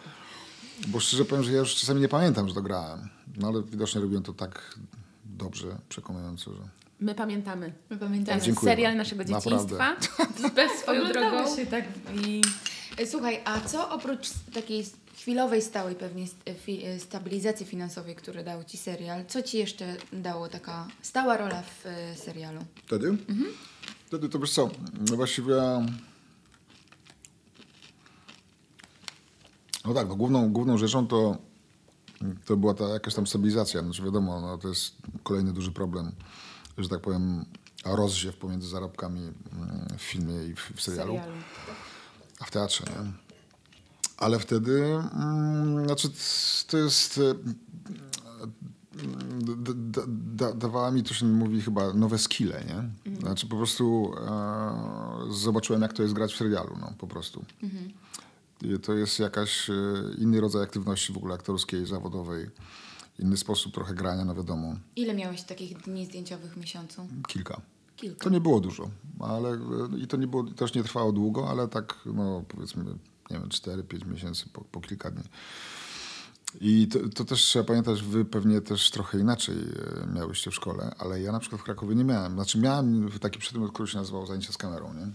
bo szczerze powiem, że ja już czasami nie pamiętam, że to grałem. No ale widocznie robiłem to tak dobrze, przekonująco, że... My pamiętamy. My pamiętamy. Dziękuję serial naszego dzieciństwa. <laughs> Bez swoją drogą. się tak i... E, Słuchaj, a co oprócz takiej chwilowej, stałej pewnie e, stabilizacji finansowej, które dał ci serial, co ci jeszcze dało taka stała rola w e, serialu? Wtedy? Wtedy to wiesz co, no właściwie... No tak, no główną, główną rzeczą to, to była ta jakaś tam stabilizacja. Znaczy wiadomo, no to jest kolejny duży problem, że tak powiem, rozziew pomiędzy zarobkami mm, w filmie i w, w serialu, serialu. a w teatrze, nie? Ale wtedy, mm, znaczy to jest... e, d- d- da, dawała mi, to się mówi chyba, nowe skille, nie? Znaczy po prostu e, zobaczyłem, jak to jest grać w serialu, no po prostu. I To jest jakaś e, inny rodzaj aktywności w ogóle aktorskiej, zawodowej. Inny sposób trochę grania, no wiadomo, Ile miałeś takich dni zdjęciowych w miesiącu? kilka. Kilka. To nie było dużo, ale e, i to nie było, też nie trwało długo, ale tak, no powiedzmy, nie wiem, 4-5 miesięcy po, po kilka dni. I to, to też trzeba pamiętać, wy pewnie też trochę inaczej e, miałyście w szkole, ale ja na przykład w Krakowie nie miałem. Znaczy miałem taki przedmiot, który się nazywał zajęcia z kamerą, nie?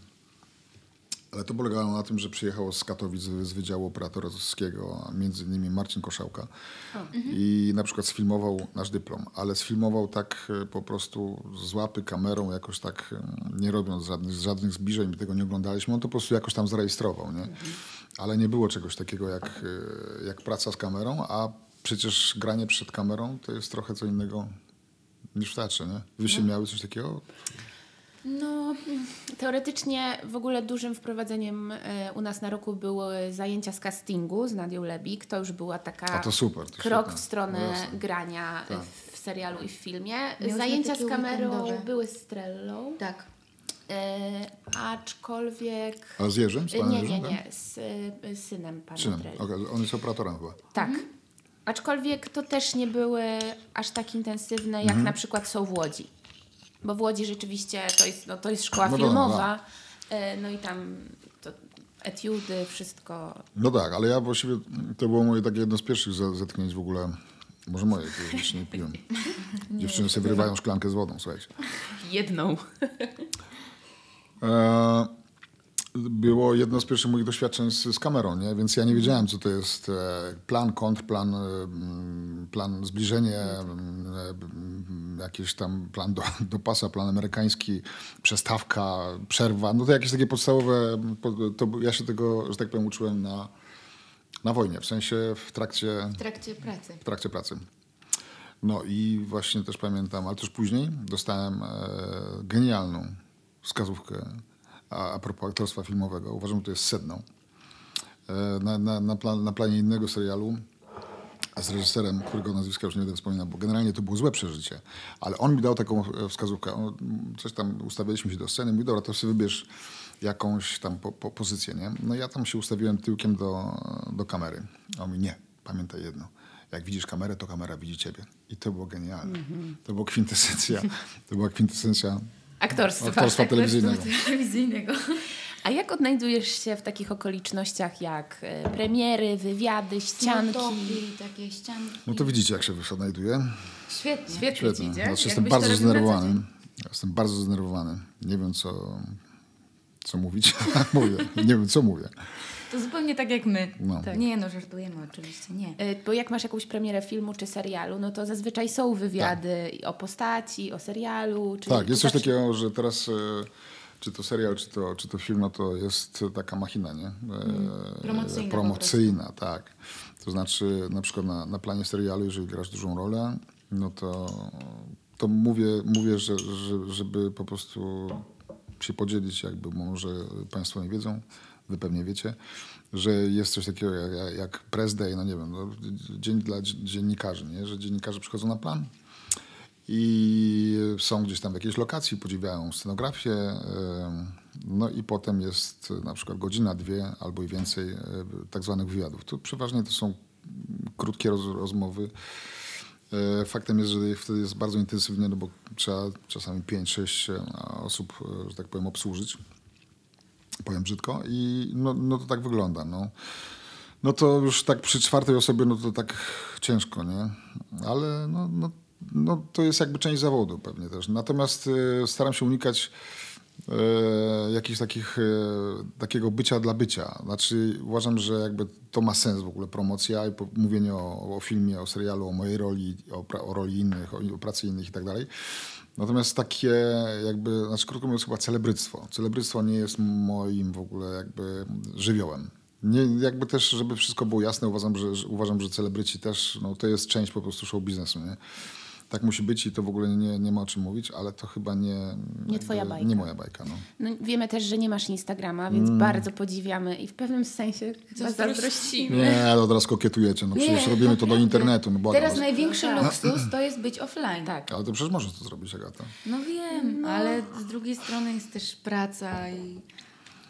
Ale to polegało na tym, że przyjechał z Katowic z Wydziału Operatorskiego między innymi Marcin Koszałka i na przykład sfilmował nasz dyplom, ale sfilmował tak e, po prostu z łapy kamerą, jakoś tak e, nie robiąc żadnych, żadnych zbliżeń, my tego nie oglądaliśmy, on to po prostu jakoś tam zarejestrował, nie? Ale nie było czegoś takiego jak, e, jak praca z kamerą, a przecież granie przed kamerą to jest trochę co innego niż w teatrze, nie? Wy się miały coś takiego? No, teoretycznie w ogóle dużym wprowadzeniem e, u nas na roku były zajęcia z castingu z Nadią Lebik. To już była taka A to super, to krok świetne. w stronę No jasne. grania Tak. w serialu i w filmie. Miałyśmy zajęcia z kamerą weekendowe. były z Trellą, Tak. e, aczkolwiek... A z Jerzym? Z panem Nie, nie, Jerzym, tak? nie, z e, synem pana Synem. Okej, on jest operatorem chyba. Tak. Aczkolwiek to też nie były aż tak intensywne, Mhm. jak na przykład są w Łodzi. Bo w Łodzi rzeczywiście to jest, no, to jest szkoła No dobra, filmowa. e, No i tam to etiudy, wszystko. No tak, ale ja właściwie to było moje takie jedno z pierwszych ze- zetknięć w ogóle. Może moje, które jeszcze nie piłem. <laughs> Dziewczyny sobie wyrywają szklankę z wodą, słuchajcie. Jedną. E, było jedno z pierwszych moich doświadczeń z, z kamerą, nie? więc ja nie wiedziałem, co to jest e, plan, kontrplan, e, mm, plan zbliżenie, mm, e, mm, jakiś tam plan do, <laughs> do pasa, plan amerykański, przestawka, przerwa. No to jakieś takie podstawowe, po- to ja się tego, że tak powiem, uczyłem na, na wojnie, w sensie w trakcie W trakcie pracy. w trakcie pracy. No i właśnie też pamiętam, ale też później dostałem genialną wskazówkę a, a propos aktorstwa filmowego. Uważam, że to jest sedno. E, na, na, na, plan, na planie innego serialu z reżyserem, którego nazwiska już nie będę wspominał, bo generalnie to było złe przeżycie, ale on mi dał taką e, wskazówkę. On, coś tam ustawialiśmy się do sceny, mówi, dobra, to sobie wybierz jakąś tam po, po, pozycję, nie? No ja tam się ustawiłem tyłkiem do, do kamery. A on mówi, nie, pamiętaj jedno. Jak widzisz kamerę, to kamera widzi ciebie. I to było genialne. To była kwintesencja, to była kwintesencja Aktorstwa. aktorstwa telewizyjnego. Telewizyjnego. A jak odnajdujesz się w takich okolicznościach jak e, premiery, wywiady, ścianki? Takie ścianki. No to widzicie, jak się odnajduje. Świetnie. Świetnie ci Świetnie. idzie. Znaczy, jestem bardzo zdenerwowany. Jestem bardzo zdenerwowany. Nie wiem, co, co mówić. <laughs> mówię. Nie wiem, co mówię. To zupełnie tak jak my. No. Tak. Nie, no żartujemy oczywiście, nie. E, Bo jak masz jakąś premierę filmu czy serialu, no to zazwyczaj są wywiady i o postaci, o serialu. Czy, Tak, jest coś zawsze- takiego, że teraz e, czy to serial, czy to, czy to film, no to jest taka machina, nie? E, Promocyjna po Promocyjna, tak. To znaczy na przykład na, na planie serialu, jeżeli grasz dużą rolę, no to, to mówię, mówię że, że, żeby po prostu się podzielić, jakby może Państwo nie wiedzą, Wy pewnie wiecie, że jest coś takiego jak, jak press day, no nie wiem, no, dzień dla dzie- dziennikarzy, nie? że dziennikarze przychodzą na plan i są gdzieś tam w jakiejś lokacji, podziwiają scenografię, No i potem jest na przykład godzina, dwie albo i więcej e, tak zwanych wywiadów. Tu przeważnie to są krótkie roz, rozmowy. E, Faktem jest, że wtedy jest bardzo intensywnie, no bo trzeba czasami 5-6 osób, e, że tak powiem, obsłużyć. Powiem brzydko. I no, no to tak wygląda. No. no to już tak przy czwartej osobie, no to tak ciężko, nie? Ale no, no, no to jest jakby część zawodu pewnie też. Natomiast e, staram się unikać e, jakichś takich, e, takiego bycia dla bycia. Znaczy uważam, że jakby to ma sens w ogóle promocja i po- mówienie o, o filmie, o serialu, o mojej roli, o, pra- o roli innych, o, o pracy innych i tak dalej. Natomiast takie jakby, znaczy krótko mówiąc chyba celebryctwo. Celebryctwo nie jest moim w ogóle jakby żywiołem. Nie, jakby też, żeby wszystko było jasne, uważam, że, uważam, że celebryci też, no to jest część po prostu show biznesu, nie? Tak musi być i to w ogóle nie, nie ma o czym mówić, ale to chyba nie... jakby twoja bajka. Nie moja bajka, no. No, wiemy też, że nie masz Instagrama, więc Mm. bardzo podziwiamy i w pewnym sensie zazdrościmy. Nie, ale od razu kokietujecie, no przecież Nie, robimy to do internetu, no Teraz was. największy luksus to jest być offline. Tak. Ale to przecież możesz to zrobić, Agata. No wiem, ale z drugiej strony jest też praca i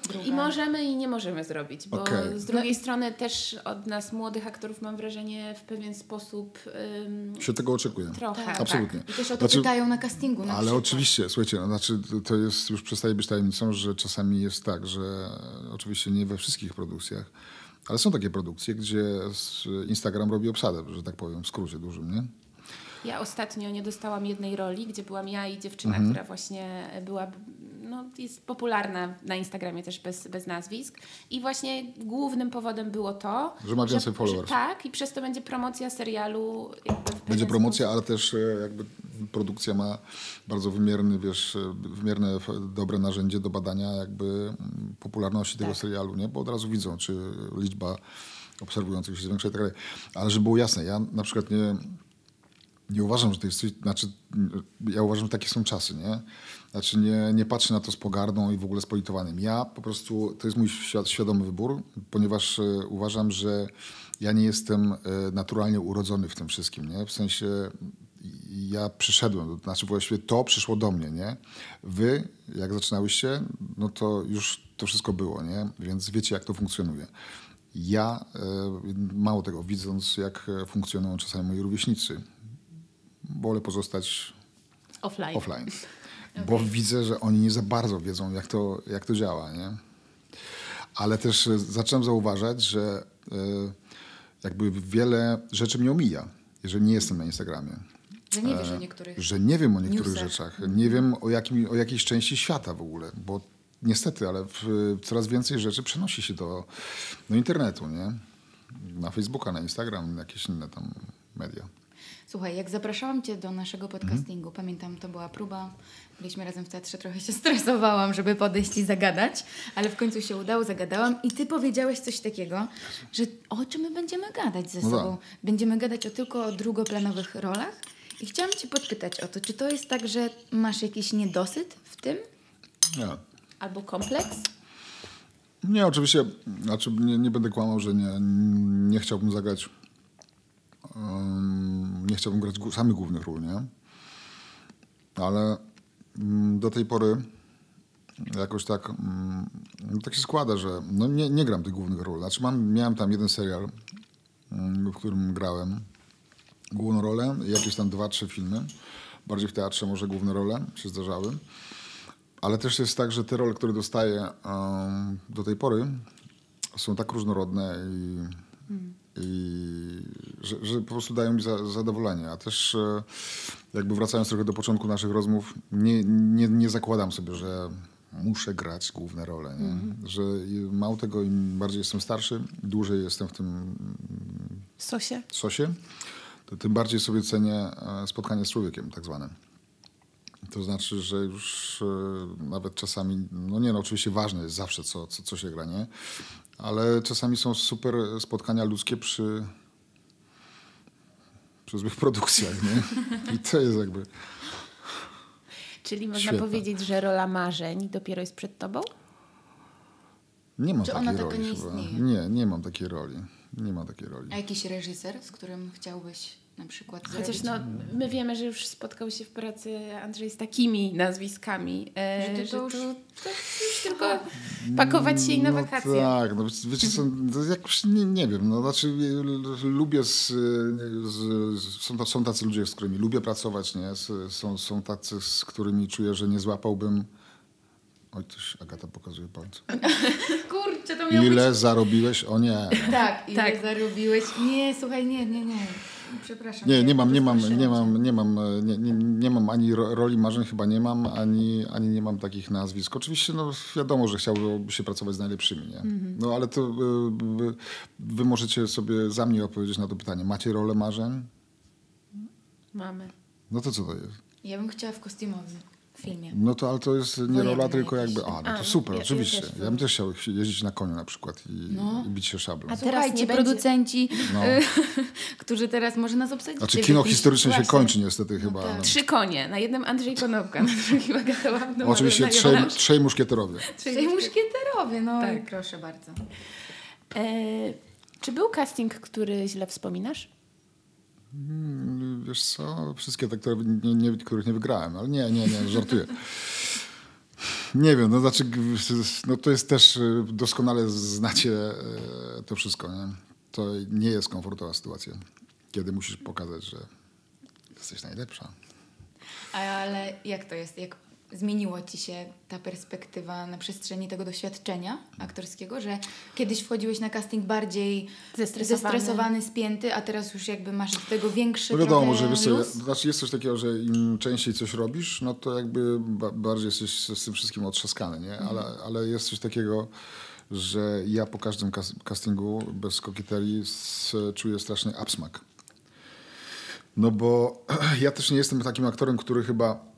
druga. I możemy i nie możemy zrobić, bo Okej. z drugiej strony też od nas młodych aktorów mam wrażenie w pewien sposób ym, Się tego oczekuje. trochę. Tak. Absolutnie. I też o to Znaczy- pytają na castingu na Ale przykład. oczywiście, słuchajcie, no, znaczy to- jest już przestaje być tajemnicą, że czasami jest tak, że oczywiście nie we wszystkich produkcjach, ale są takie produkcje, gdzie Instagram robi obsadę, że tak powiem, w skrócie dużym, nie? Ja ostatnio nie dostałam jednej roli, gdzie byłam ja i dziewczyna, Mhm. która właśnie była, no, jest popularna na Instagramie też bez, bez nazwisk. I właśnie głównym powodem było to, Że ma więcej followers. tak, i przez to będzie promocja serialu. Będzie promocja, ale też e, jakby produkcja ma bardzo wymierny, wiesz, e, wymierne, dobre narzędzie do badania jakby mm, popularności tego serialu, nie? Bo od razu widzą, czy liczba obserwujących się zwiększa i tak dalej. Ale żeby było jasne, ja na przykład nie, nie uważam, że to jest coś, znaczy ja uważam, że takie są czasy, nie? Znaczy nie, nie patrzę na to z pogardą i w ogóle z politowaniem. Ja po prostu, to jest mój świad- świadomy wybór, ponieważ e, uważam, że ja nie jestem e, naturalnie urodzony w tym wszystkim, nie? W sensie ja przyszedłem, to znaczy właściwie to przyszło do mnie, nie? Wy, jak zaczynałyście, no to już to wszystko było, nie? Więc wiecie, jak to funkcjonuje. Ja, e, mało tego, widząc, jak funkcjonują czasami moi rówieśnicy, wolę pozostać offline. offline. Bo widzę, że oni nie za bardzo wiedzą, jak to, jak to działa, nie? Ale też e, zacząłem zauważać, że e, jakby wiele rzeczy mnie omija, jeżeli nie jestem na Instagramie. Że nie wiesz o niektórych. Że nie wiem o niektórych Newsach. rzeczach, nie wiem o, jakim, o jakiejś części świata w ogóle, bo niestety, ale w, coraz więcej rzeczy przenosi się do, do internetu, nie? Na Facebooka, na Instagram, na jakieś inne tam media. Słuchaj, jak zapraszałam Cię do naszego Mhm. podcastingu, pamiętam, to była próba, byliśmy razem w teatrze, trochę się <laughs> stresowałam, żeby podejść i zagadać, ale w końcu się udało, zagadałam i Ty powiedziałeś coś takiego, że o czym my będziemy gadać ze No sobą? tak. Będziemy gadać o tylko o drugoplanowych rolach i chciałam Cię podpytać o to, czy to jest tak, że masz jakiś niedosyt w tym? Nie. Albo kompleks? Nie, oczywiście, znaczy nie, nie będę kłamał, że nie, nie chciałbym zagrać, nie chciałbym grać samych głównych ról, nie? Ale mm, do tej pory jakoś tak, mm, tak się składa, że no nie, nie gram tych głównych ról. Znaczy mam, miałem tam jeden serial, mm, w którym grałem główną rolę, i jakieś tam dwa, trzy filmy. Bardziej w teatrze może główne role się zdarzały. Ale też jest tak, że te role, które dostaję do tej pory, są tak różnorodne i, i że, że po prostu dają mi za, zadowolenie. A też e, jakby wracając trochę do początku naszych rozmów, nie, nie, nie zakładam sobie, że muszę grać główne role. Nie? Że i- mało tego, im bardziej jestem starszy, dłużej jestem w tym Sosie? sosie, to tym bardziej sobie cenię e, spotkanie z człowiekiem, tak zwane. To znaczy, że już e, nawet czasami, no nie no, oczywiście ważne jest zawsze, co, co, co się gra, nie? Ale czasami są super spotkania ludzkie przy, przy złych produkcjach, nie? I to jest jakby... Czyli można Świetne. powiedzieć, że rola marzeń dopiero jest przed tobą? Nie mam Czy takiej roli nie istnieje? Nie, nie mam takiej roli. Nie mam takiej roli. A jakiś reżyser, z którym chciałbyś na przykład Chociaż zrobić. no, my wiemy, że już spotkał się w pracy Andrzej z takimi nazwiskami, e, Że że, ty to to, już- to już tylko pakować się i na no wakacje. Tak, no wiecie- co, to jakoś nie, nie wiem, no znaczy l- lubię, z, z, z, są, są tacy ludzie, z którymi lubię pracować, nie? S- Są, są tacy, z którymi czuję, że nie złapałbym Oj, coś Agata pokazuje palce. <laughs> Kurczę, to miał Ile zarobiłeś? O nie. być... Tak, ile Tak. zarobiłeś? Nie, słuchaj, nie, nie, nie. Przepraszam. Nie, nie mam, nie mam, nie mam, nie mam, nie, nie, nie mam ani ro- roli marzeń chyba nie mam, ani, ani nie mam takich nazwisk. Oczywiście no, wiadomo, że chciałby się pracować z najlepszymi, nie? No ale to e, wy, wy możecie sobie za mnie odpowiedzieć na to pytanie. Macie rolę marzeń? Mamy. No to co to jest? Ja bym chciała w kostiumowym filmie. No to, ale to jest nie rola, tylko jakby, a no A, to super, ja- ja oczywiście. też Ja, bym też chciał jeździć na koniu na przykład i, No. i bić się szablą. A teraz będzie. producenci, No. y, <laughs> którzy teraz może nas obsadzicie. Znaczy kino historyczne się kończy niestety chyba. tak. no. Trzy konie. Na jednym Andrzej Konopka, <laughs> na drugim Agata Ławno. Oczywiście trzej, trzej muszkieterowie. Trzej muszkieterowie, no Tak. proszę bardzo. E, czy był casting, który źle wspominasz? Mm, Wiesz co, wszystkie te, które nie, nie, których nie wygrałem, ale nie, nie, nie, żartuję. <laughs> Nie wiem, no znaczy, no to jest też, y, doskonale znacie e, to wszystko, nie? To nie jest komfortowa sytuacja, kiedy musisz pokazać, że jesteś najlepsza. Ale jak to jest? Jak zmieniło ci się ta perspektywa na przestrzeni tego doświadczenia aktorskiego, że kiedyś wchodziłeś na casting bardziej Zestresowany. zestresowany spięty, a teraz już jakby masz do tego większy No wiadomo, że wiesz luz? znaczy jest coś takiego, że im częściej coś robisz, no to jakby ba- bardziej jesteś z tym wszystkim otrzaskany, nie? Ale, ale jest coś takiego, że ja po każdym kas- castingu bez kokieterii czuję straszny absmak. No bo <clears throat> ja też nie jestem takim aktorem, który chyba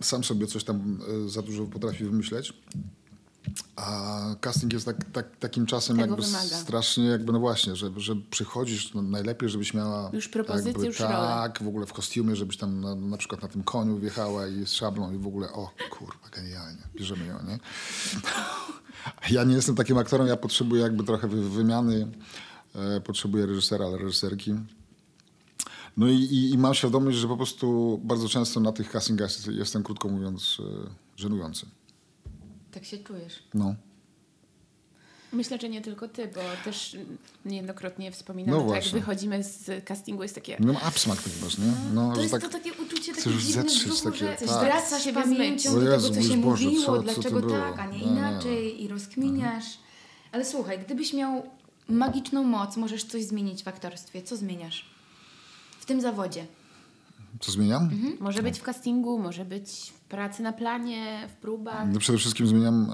sam sobie coś tam e, za dużo potrafi wymyśleć. A casting jest tak, tak, takim czasem Tego jakby wymaga. strasznie jakby, no właśnie, że, że przychodzisz, no najlepiej, żebyś miała... Już propozycje, jakby, już tak, rolę. w ogóle w kostiumie, żebyś tam na, na przykład na tym koniu wjechała i z szablą i w ogóle, o kurwa, genialnie, bierzemy ją, nie? <laughs> Ja nie jestem takim aktorem, ja potrzebuję jakby trochę wy- wymiany, e, potrzebuję reżysera, ale reżyserki. No i, i, i mam świadomość, że po prostu bardzo często na tych castingach jestem, krótko mówiąc, e, żenujący. Tak się czujesz. No. Myślę, że nie tylko ty, bo też niejednokrotnie wspominamy, No tak jak wychodzimy z castingu, jest takie... No absmak taki masz, nie? No, To jest tak, to takie uczucie takie dziwne w zetrzeć takie, że tak. wracasz Siebie pamięcią do tego, co się Boże, mówiło, co- co dlaczego było? tak, a nie nie. inaczej i rozkminiasz. Ale słuchaj, gdybyś miał magiczną moc, możesz coś zmienić w aktorstwie. Co zmieniasz? W tym zawodzie. co zmieniam? Mhm. Może być w castingu, może być w pracy na planie, w próbach. No przede wszystkim zmieniam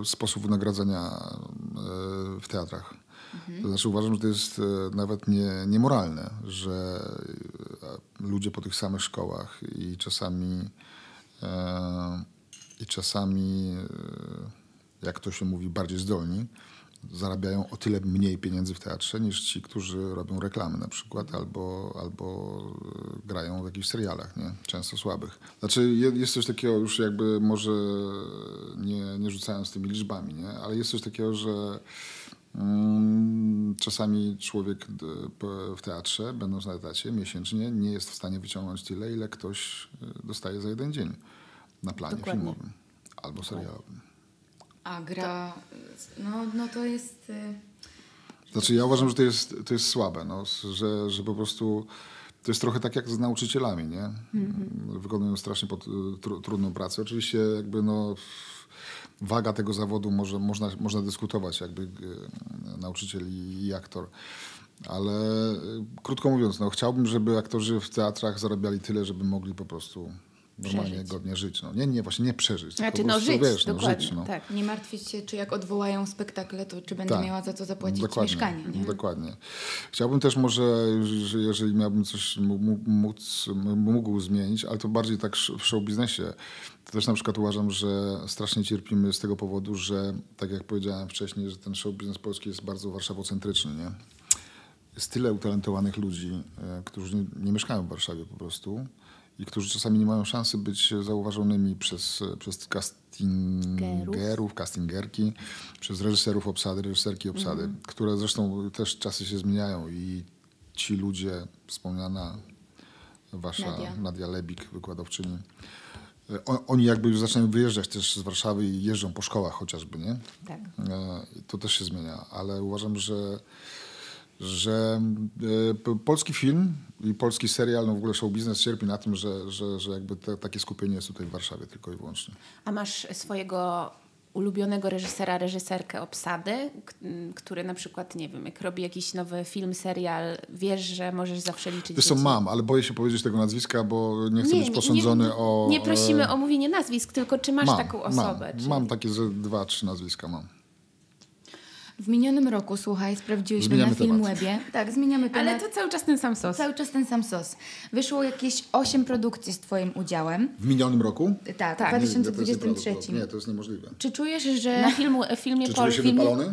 e, sposób wynagradzania e, w teatrach. To znaczy uważam, że to jest e, nawet nie, niemoralne, że e, ludzie po tych samych szkołach i czasami e, i czasami, e, jak to się mówi, bardziej zdolni, zarabiają o tyle mniej pieniędzy w teatrze niż ci, którzy robią reklamy na przykład albo, albo e, grają w jakichś serialach, nie? często słabych. Znaczy je- jest coś takiego już jakby może nie, nie rzucając tymi liczbami, nie? ale jest coś takiego, że mm, czasami człowiek w teatrze, będąc na etacie miesięcznie, nie jest w stanie wyciągnąć tyle, ile ktoś e, dostaje za jeden dzień na planie Dokładnie. filmowym albo serialowym. A gra, no, no to jest... y, Znaczy ja uważam, że to jest, to jest słabe, no, że, że po prostu to jest trochę tak jak z nauczycielami, nie? Wykonują strasznie pod, tru, trudną pracę. Oczywiście jakby no waga tego zawodu może, można, można dyskutować jakby e, nauczyciel i, i aktor. Ale krótko mówiąc, no, chciałbym, żeby aktorzy w teatrach zarabiali tyle, żeby mogli po prostu normalnie Przeżyć. godnie żyć. No. Nie, nie, właśnie nie przeżyć. Znaczy, no prostu, żyć, wiesz, no, dokładnie, żyć, no. tak. Nie martwić się, czy jak odwołają spektakle, to czy będę Tak. miała za co zapłacić Dokładnie, mieszkanie. Nie? Dokładnie. Chciałbym też może, że jeżeli miałbym coś móc, mógł zmienić, ale to bardziej tak w show biznesie, to też na przykład uważam, że strasznie cierpimy z tego powodu, że tak jak powiedziałem wcześniej, że ten show biznes polski jest bardzo warszawocentryczny, nie? Jest tyle utalentowanych ludzi, e, którzy nie, nie mieszkają w Warszawie po prostu i którzy czasami nie mają szansy być zauważonymi przez, przez castingerów, castingerki, przez reżyserów obsady, reżyserki obsady, które zresztą też czasy się zmieniają i ci ludzie, wspomniana wasza Nadia. Nadia, Lebik, wykładowczyni, e, on, oni jakby już zaczynają wyjeżdżać też z Warszawy i jeżdżą po szkołach chociażby, nie? Tak. E, To też się zmienia, ale uważam, że, że e, polski film i polski serial, no w ogóle show biznes cierpi na tym, że, że, że jakby te, takie skupienie jest tutaj w Warszawie tylko i wyłącznie. A masz swojego ulubionego reżysera, reżyserkę obsady, który na przykład, nie wiem, jak robi jakiś nowy film, serial, wiesz, że możesz zawsze liczyć Wiesz co, mam, ale boję się powiedzieć tego nazwiska, bo nie chcę być posądzony nie, o... Nie prosimy e, o mówienie nazwisk, tylko czy masz mam, taką osobę? Mam, czy... mam takie ze dwa, trzy nazwiska mam. W minionym roku, słuchaj, sprawdziłyśmy Zmieniamy na. Filmwebie. Tak, zmieniamy temat. Ale to cały czas ten sam sos. Cały czas ten sam sos. Wyszło jakieś 8 produkcji z twoim udziałem. W minionym roku? Tak, Tak. w Nie, to jest 2023. nieprawdopodobne. Nie, to jest niemożliwe. Czy czujesz, że... Na filmu, filmie, Czy pol, czujesz się filmie, wypalony?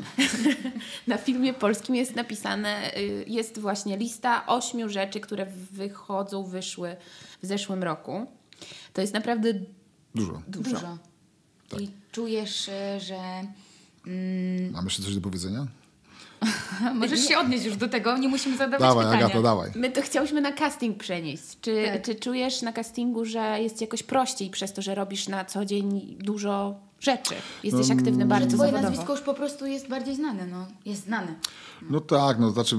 na filmie polskim jest napisane, y, jest właśnie lista ośmiu rzeczy, które wychodzą, wyszły w zeszłym roku. To jest naprawdę Dużo. dużo. Dużo. I czujesz, e, że... Mm, Mam jeszcze coś do powiedzenia? <laughs> możesz się odnieść już do tego, nie musimy zadawać Dawaj, pytania. Agata, dawaj. My to chciałyśmy na casting przenieść. Czy, Tak. czy czujesz na castingu, że jest jakoś prościej przez to, że robisz na co dzień dużo rzeczy? Jesteś aktywny bardzo Twoje zawodowo. nazwisko już po prostu jest bardziej znane, no. Jest znane. No tak, no znaczy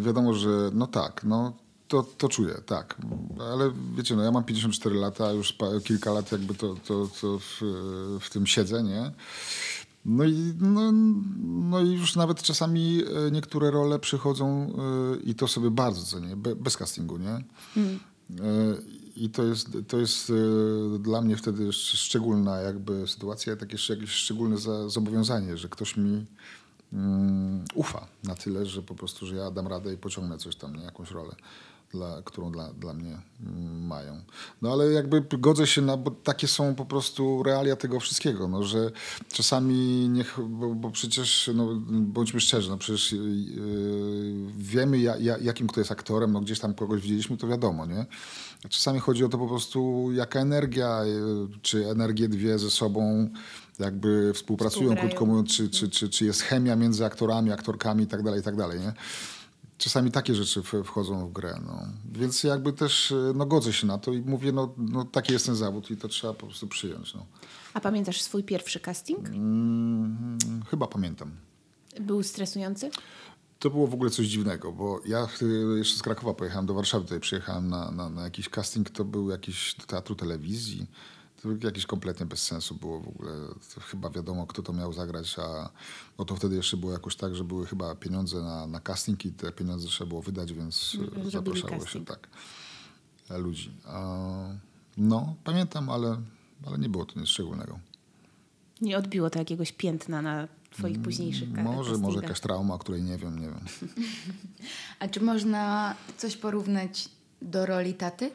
wiadomo, że no tak, no to, to czuję, tak. Ale wiecie, no ja mam 54 lata, już kilka lat jakby to, to, to w, w tym siedzę, nie? No i, no, no i już nawet czasami e, niektóre role przychodzą e, i to sobie bardzo cenię, be, bez castingu, nie? E, I to jest, to jest dla mnie wtedy sz- szczególna jakby sytuacja, takie jakieś szczególne za, zobowiązanie, że ktoś mi mm, ufa na tyle, że po prostu, że ja dam radę i pociągnę coś tam, nie? jakąś rolę, dla, którą dla, dla mnie mm, mają. No ale jakby godzę się na, bo takie są po prostu realia tego wszystkiego, no, że czasami niech, bo, bo przecież, no, bądźmy szczerzy, no przecież yy, wiemy ja, ja, jakim kto jest aktorem, no gdzieś tam kogoś widzieliśmy, to wiadomo, nie? A Czasami chodzi o to po prostu, jaka energia, yy, czy energie dwie ze sobą jakby współpracują, krótko mówiąc, czy, czy, czy, czy jest chemia między aktorami, aktorkami i tak dalej, i tak dalej, nie? Czasami takie rzeczy wchodzą w grę, no. Więc jakby też, y, no godzę się na to i mówię, no, no taki jest ten zawód i to trzeba po prostu przyjąć, no. A pamiętasz swój pierwszy casting? Mm, chyba pamiętam. Był stresujący? To było w ogóle coś dziwnego, bo ja y, jeszcze z Krakowa pojechałem do Warszawy, tutaj przyjechałem na, na, na jakiś casting, to był jakiś do teatru telewizji. To jakiś kompletnie bez sensu było w ogóle. Chyba wiadomo, kto to miał zagrać, a no to wtedy jeszcze było jakoś tak, że były chyba pieniądze na, na casting i te pieniądze trzeba było wydać, więc Zrobili zapraszało się casting. tak e, ludzi. A, no, pamiętam, ale, ale nie było to nic szczególnego. Nie odbiło to jakiegoś piętna na twoich późniejszych ka- Może, może jakaś trauma, o której nie wiem, nie wiem. <laughs> A czy można coś porównać do roli taty?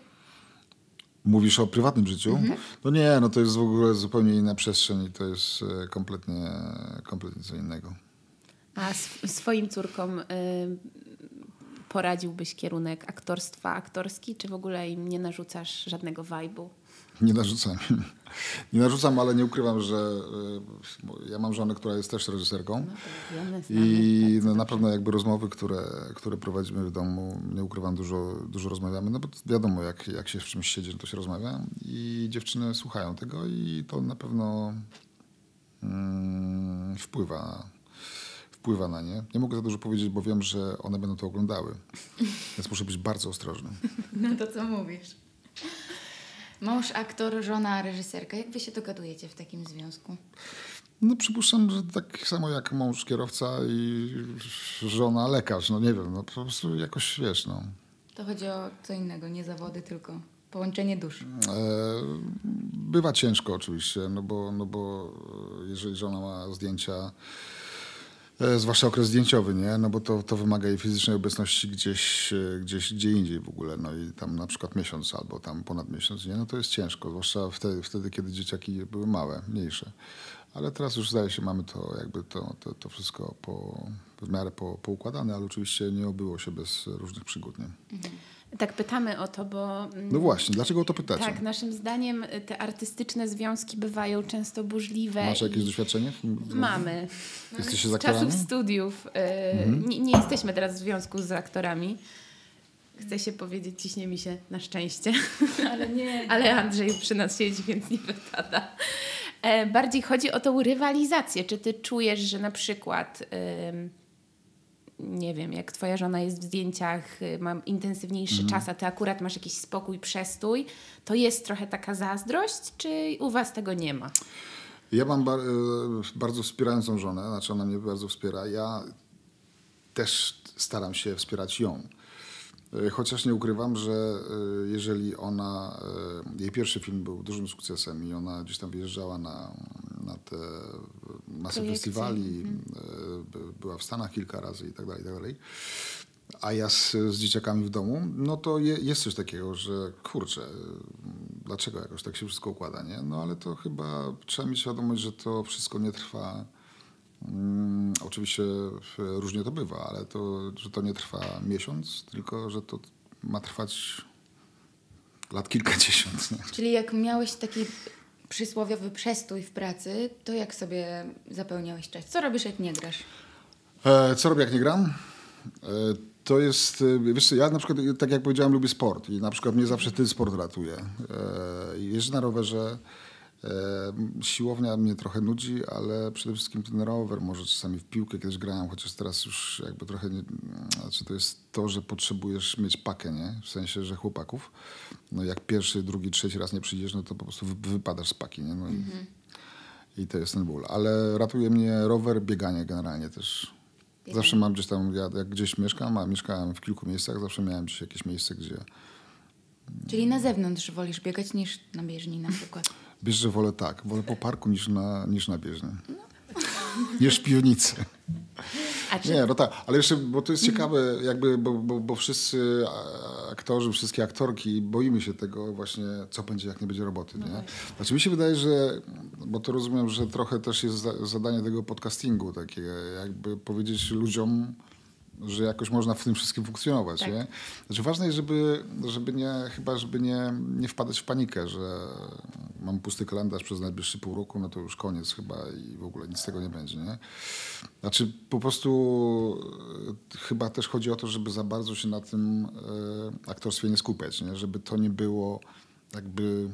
Mówisz o prywatnym życiu? No nie, no to jest w ogóle zupełnie inna przestrzeń i to jest e, kompletnie, kompletnie co innego. A sw- swoim córkom y, poradziłbyś kierunek aktorstwa, aktorski, czy w ogóle im nie narzucasz żadnego wajbu? Nie narzucam. <laughs> Nie narzucam, ale nie ukrywam, że e, ja mam żonę, która jest też reżyserką. Wiemy, znamy, I tak, no, na pewno jakby rozmowy, które, które prowadzimy w domu, nie ukrywam, dużo, dużo rozmawiamy, no bo wiadomo, jak, jak się w czymś siedzi, to się rozmawia i dziewczyny słuchają tego i to na pewno mm, wpływa, wpływa na nie. Nie mogę za dużo powiedzieć, bo wiem, że one będą to oglądały, więc muszę być bardzo ostrożny. <laughs> No to co mówisz? Mąż, aktor, żona, reżyserka. Jak wy się dogadujecie w takim związku? No przypuszczam, że tak samo jak mąż kierowca i żona lekarz, no nie wiem, no po prostu jakoś wiesz, no. To chodzi o co innego, nie zawody, tylko połączenie dusz. E, Bywa ciężko oczywiście, no bo, no bo e, jeżeli żona ma zdjęcia, zwłaszcza okres zdjęciowy, nie? No bo to, to wymaga jej fizycznej obecności gdzieś, e, gdzieś gdzie indziej w ogóle, no i tam na przykład miesiąc albo tam ponad miesiąc, nie? No to jest ciężko, zwłaszcza wtedy, wtedy kiedy dzieciaki były małe, mniejsze. Ale teraz już zdaje się, mamy to jakby to, to, to wszystko po, w miarę po, poukładane, ale oczywiście nie obyło się bez różnych przygód, nie? Tak pytamy o to, bo mm, No właśnie, dlaczego o to pytacie? tak, naszym zdaniem y, te artystyczne związki bywają często burzliwe. Masz jakieś i- doświadczenie? Mamy. Jesteście z Z aktorami? czasów studiów. y, nie, nie jesteśmy teraz w związku z aktorami. Chcę się powiedzieć, ciśnie mi się na szczęście. <laughs> Ale nie. <laughs> Ale Andrzej przy nas siedzi, więc nie wypada. E, bardziej chodzi o tą rywalizację. Czy ty czujesz, że na przykład, nie wiem, jak twoja żona jest w zdjęciach, y, ma intensywniejszy czas, a ty akurat masz jakiś spokój, przestój, to jest trochę taka zazdrość, czy u was tego nie ma? Ja mam bar- e, bardzo wspierającą żonę, znaczy ona mnie bardzo wspiera. Ja też staram się wspierać ją. E, Chociaż nie ukrywam, że e, jeżeli ona, e, jej pierwszy film był dużym sukcesem i ona gdzieś tam wyjeżdżała na, na te masę Projekcje, festiwali, by- była w Stanach kilka razy i tak dalej, i tak dalej. A ja z, z dzieciakami w domu, no to je, jest coś takiego, że kurczę, dlaczego jakoś tak się wszystko układa, nie? No ale to chyba trzeba mieć świadomość, że to wszystko nie trwa. Mm, oczywiście w- różnie to bywa, ale to, że to nie trwa miesiąc, tylko że to ma trwać lat kilkadziesiąt. Nie? Czyli jak miałeś taki przysłowiowy przestój w pracy, to jak sobie zapełniałeś czas? Co robisz, jak nie grasz? E, co robię, jak nie gram? E, to jest, e, wiesz co, ja na przykład, tak jak powiedziałem, lubię sport i na przykład mnie zawsze ten sport ratuje. E, jeżdżę na rowerze, e, siłownia mnie trochę nudzi, ale przede wszystkim ten rower, może czasami w piłkę kiedyś grałem, chociaż teraz już jakby trochę nie, znaczy to jest to, że potrzebujesz mieć pakę, nie? W sensie, że chłopaków, no jak pierwszy, drugi, trzeci raz nie przyjdziesz, no to po prostu wy, wypadasz z paki, nie? No i, i to jest ten ból. Ale ratuje mnie rower, bieganie generalnie też. Zawsze mam gdzieś tam, ja, jak gdzieś mieszkam, a mieszkałem w kilku miejscach, zawsze miałem gdzieś jakieś miejsce, gdzie Czyli na zewnątrz wolisz biegać niż na bieżni na przykład. Wiesz, że wolę tak, wolę po parku niż na, niż na bieżni. Niż w piwnicy. A czy Nie, no tak, ale jeszcze, bo to jest ciekawe, jakby, bo, bo, bo wszyscy aktorzy, wszystkie aktorki, boimy się tego właśnie, co będzie, jak nie będzie roboty, nie? Znaczy mi się wydaje, że, bo to rozumiem, że trochę też jest za, zadanie tego podcastingu, takie jakby powiedzieć ludziom, że jakoś można w tym wszystkim funkcjonować, Tak. nie? Znaczy ważne jest, żeby, żeby nie, chyba żeby nie, nie wpadać w panikę, że mam pusty kalendarz przez najbliższy pół roku, no to już koniec chyba i w ogóle nic z tego nie będzie, nie? Znaczy po prostu e, chyba też chodzi o to, żeby za bardzo się na tym e, aktorstwie nie skupiać, nie? Żeby to nie było jakby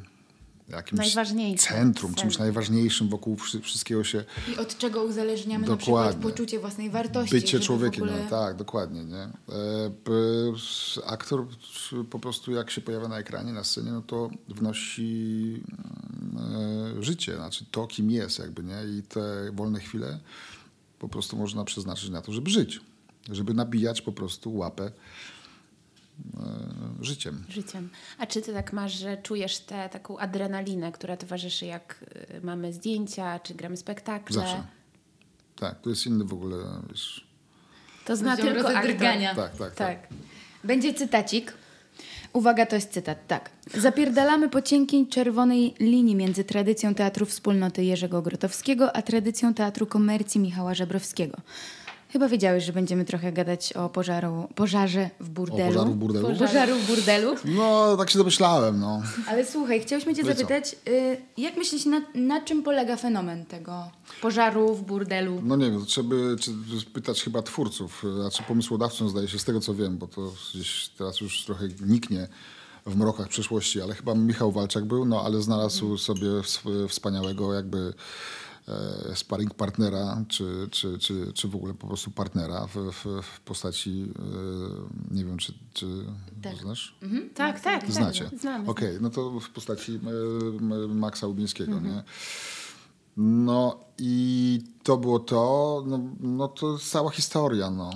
jakimś centrum, czymś najważniejszym wokół wszy- wszystkiego się I od czego uzależniamy na Dokładnie. przykład poczucie własnej wartości. bycie człowiekiem, ogóle- no, tak, dokładnie, nie? E, p- aktor po prostu jak się pojawia na ekranie, na scenie, no to wnosi mm, e, życie, znaczy to, kim jest jakby, nie? I te wolne chwile po prostu można przeznaczyć na to, żeby żyć, żeby nabijać po prostu łapę życiem. życiem. A czy ty tak masz, że czujesz tę taką adrenalinę, która towarzyszy jak y, mamy zdjęcia, czy gramy spektakle? Zawsze. Tak, to jest inny w ogóle, wiesz, To zna Poziom tylko aktor. rozedrgania. tak, tak, tak. Tak. Będzie cytacik. Uwaga, to jest cytat, tak. Zapierdalamy po cienkiej czerwonej linii między tradycją teatru wspólnoty Jerzego Grotowskiego, a tradycją teatru komercji Michała Żebrowskiego. Chyba wiedziałeś, że będziemy trochę gadać o pożaru, pożarze w burdelu. pożaru w burdelu? Pożaru w burdelu. No, tak się domyślałem, no. Ale słuchaj, chciałyśmy cię No zapytać, y, jak myślisz, na, na czym polega fenomen tego pożaru w burdelu? No nie wiem, trzeba by czy, pytać chyba twórców, znaczy pomysłodawcą zdaje się, z tego co wiem, bo to gdzieś teraz już trochę niknie w mrokach przeszłości, ale chyba Michał Walczak był, no ale znalazł sobie sw- wspaniałego jakby sparring partnera, czy, czy, czy, czy w ogóle po prostu partnera w, w, w postaci, e, nie wiem, czy, czy Tak. znasz? Tak, tak. tak. Znacie? Znamy. Okej, no to w postaci e, Maxa Łubińskiego, nie? No i to było to, no, no to cała historia, no.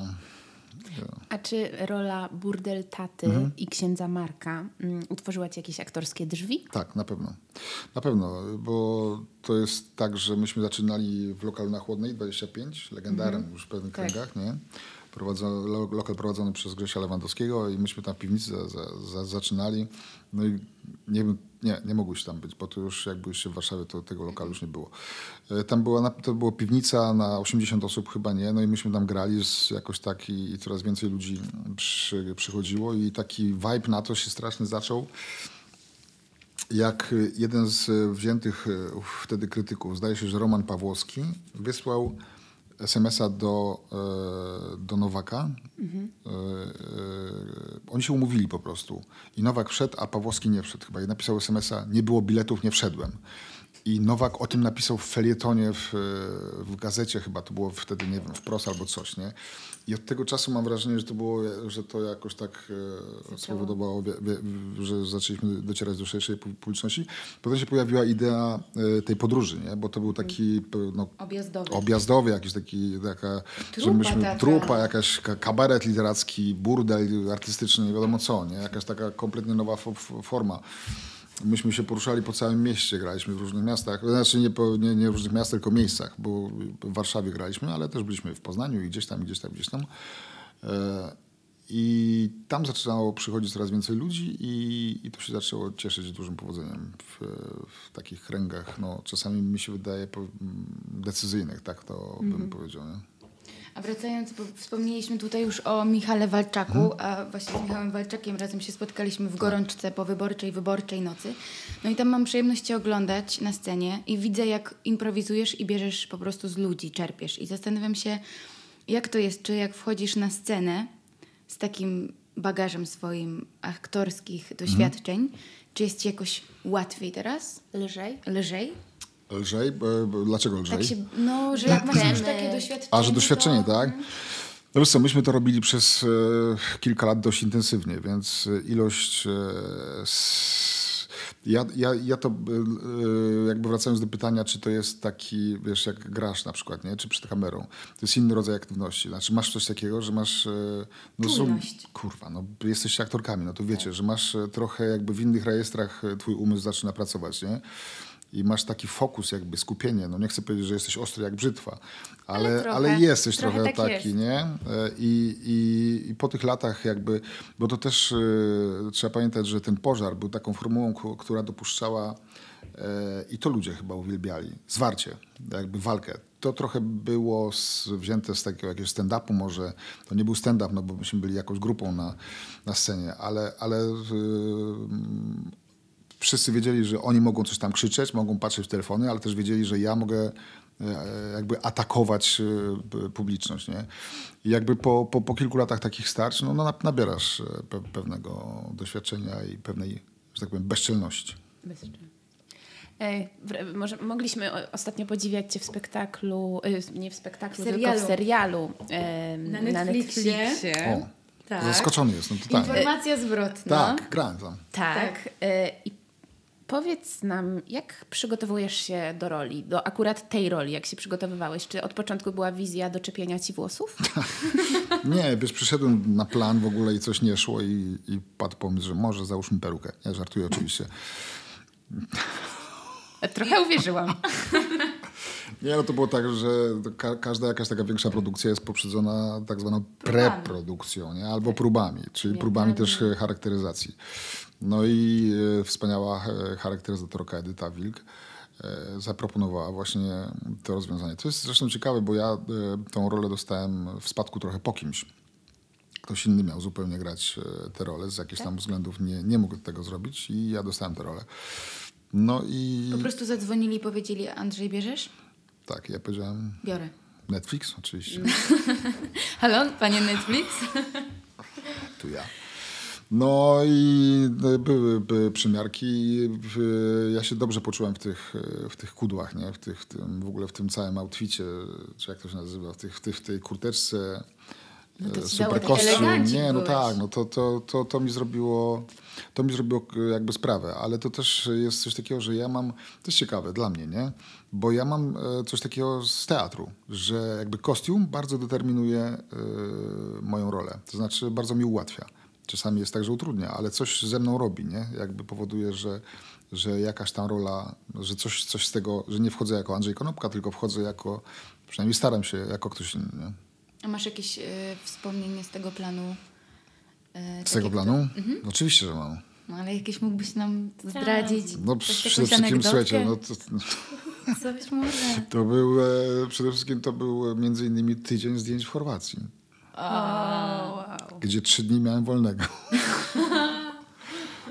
A czy rola burdel taty Mhm. i księdza Marka mm, utworzyła ci jakieś aktorskie drzwi? Tak, na pewno. Na pewno, bo to jest tak, że myśmy zaczynali w lokalu na Chłodnej 25, legendarnym już w pewnych Tak. kręgach, nie? Prowadzony, lo, lokal prowadzony przez Grzesia Lewandowskiego i myśmy tam w piwnicy za, za, za, zaczynali. No i nie nie, nie mogłeś tam być, bo to już jak byliście w Warszawie, to tego lokalu już nie było. E, Tam była, to była piwnica na 80 osób, chyba nie, no i myśmy tam grali z, jakoś tak i, i coraz więcej ludzi przy, przychodziło i taki vibe na to się strasznie zaczął jak jeden z wziętych y, wtedy krytyków, zdaje się, że Roman Pawłowski, wysłał SMS-a do, e, do Nowaka. E, oni się umówili po prostu. I Nowak wszedł, a Pawłowski nie wszedł chyba. I napisał SMS-a, nie było biletów, nie wszedłem. I Nowak o tym napisał w felietonie, w, w gazecie chyba, to było wtedy, nie wiem, wprost albo coś, nie? I od tego czasu mam wrażenie, że to było, że to jakoś tak e, spowodowało, że zaczęliśmy docierać do szerszej pu- publiczności. Potem się pojawiła idea e, tej podróży, nie? Bo to był taki no, Objazdowy. objazdowy, jakiś taki, taka, Trupa myśmy, taka. trupa, jakaś ka- kabaret literacki, burdel artystyczny, nie wiadomo co, nie? Jakaś taka kompletnie nowa fo- fo- forma. Myśmy się poruszali po całym mieście, graliśmy w różnych miastach, znaczy nie, po, nie, nie w różnych miastach, tylko miejscach, bo w Warszawie graliśmy, ale też byliśmy w Poznaniu i gdzieś tam, i gdzieś tam, gdzieś tam. E, I tam zaczynało przychodzić coraz więcej ludzi i, i to się zaczęło cieszyć dużym powodzeniem w, w takich kręgach, no, czasami mi się wydaje decyzyjnych, tak to bym powiedział. Nie? A wracając, bo wspomnieliśmy tutaj już o Michale Walczaku, Mhm. a właśnie z Michałem Walczakiem razem się spotkaliśmy Tak. w gorączce po wyborczej, wyborczej nocy. No i tam mam przyjemność Cię oglądać na scenie i widzę, jak improwizujesz i bierzesz po prostu z ludzi, czerpiesz. I zastanawiam się, jak to jest, czy jak wchodzisz na scenę z takim bagażem swoim aktorskich doświadczeń, czy jest Ci jakoś łatwiej teraz? Lżej? Lżej? Lżej? Dlaczego lżej? Tak się, no, że jak masz już takie doświadczenie. A, że doświadczenie, to... tak? No wiesz co, myśmy to robili przez e, kilka lat dość intensywnie, więc e, ilość... E, s, ja, ja, ja to, e, jakby wracając do pytania, czy to jest taki, wiesz, jak grasz na przykład, nie? Czy przed kamerą. To jest inny rodzaj aktywności. Znaczy masz coś takiego, że masz... e, No, są, kurwa, no jesteście aktorkami, no to wiecie, że masz e, trochę jakby w innych rejestrach twój umysł zaczyna pracować, nie? I masz taki fokus, jakby skupienie. No nie chcę powiedzieć, że jesteś ostry jak brzytwa, ale, ale, trochę. jesteś Trochę trochę, tak taki, jest. nie? E, I, i, I po tych latach jakby, bo to też e, trzeba pamiętać, że ten pożar był taką formułą, która dopuszczała e, i to ludzie chyba uwielbiali, zwarcie, jakby walkę. To trochę było z, wzięte z takiego jakiegoś stand-upu może. To nie był stand-up, no bo myśmy byli jakąś grupą na, na scenie, ale, ale wszyscy wiedzieli, że oni mogą coś tam krzyczeć, mogą patrzeć w telefony, ale też wiedzieli, że ja mogę e, jakby atakować e, publiczność. Nie? I jakby po, po, po kilku latach takich starć, no, no na- nabierasz e, pe, pewnego doświadczenia i pewnej, że tak powiem, bezczelności. E, w- może mogliśmy ostatnio podziwiać Cię w spektaklu, e, nie w spektaklu, W tylko serialu. w serialu e, Na na Netflixie. Netflixie. O, Tak. zaskoczony jestem totalnie. Informacja zwrotna. Tak, grałem tam. Tak. E, I powiedz nam, jak przygotowujesz się do roli, do akurat tej roli, jak się przygotowywałeś? Czy od początku była wizja doczepienia Ci włosów? <laughs> Nie, wiesz, przyszedłem na plan w ogóle i coś nie szło i, i padł pomysł, że może załóżmy perukę. Ja żartuję oczywiście. Trochę uwierzyłam. <laughs> Nie, no to było tak, że ka każda jakaś taka większa produkcja jest poprzedzona tak zwaną preprodukcją, nie? albo próbami, czyli próbami też charakteryzacji. No i e, wspaniała e, charakteryzatorka Edyta Wilk e, zaproponowała właśnie to rozwiązanie. To jest zresztą ciekawe, bo ja tą rolę dostałem w spadku trochę po kimś. Ktoś inny miał zupełnie grać tę rolę, z jakichś tam względów nie, nie mógł tego zrobić i ja dostałem tę rolę. No i Po prostu zadzwonili i powiedzieli, Andrzej, bierzesz? tak, ja powiedziałem Biorę. Netflix oczywiście. <laughs> Halo, panie Netflix? tu ja. No i były, były przymiarki. i Ja się dobrze poczułem w tych, w tych kudłach, nie? W, tych, w, tym, w ogóle w tym całym outficie, czy jak to się nazywa, w, tych, w, tych, w tej kurteczce. No to e, dało super kostium. Nie, no byłeś. tak, no to, to, to, to mi zrobiło to mi zrobiło e, jakby sprawę, ale to też jest coś takiego, że ja mam, to jest ciekawe dla mnie, nie? Bo ja mam e, coś takiego z teatru, że jakby kostium bardzo determinuje e, moją rolę, to znaczy bardzo mi ułatwia. Czasami jest tak, że utrudnia, ale coś ze mną robi, nie? Jakby powoduje, że, że jakaś tam rola, że coś, coś z tego, że nie wchodzę jako Andrzej Konopka, tylko wchodzę jako, przynajmniej staram się jako ktoś inny, nie? A masz jakieś e, wspomnienie z tego planu? E, Z tego planu? które- Oczywiście, że mam. No ale jakieś mógłbyś nam zdradzić? No przede wszystkim, słuchajcie, no to, Coś może. To był, e, przede wszystkim to był e, między innymi tydzień zdjęć w Chorwacji, gdzie trzy dni miałem wolnego. <laughs>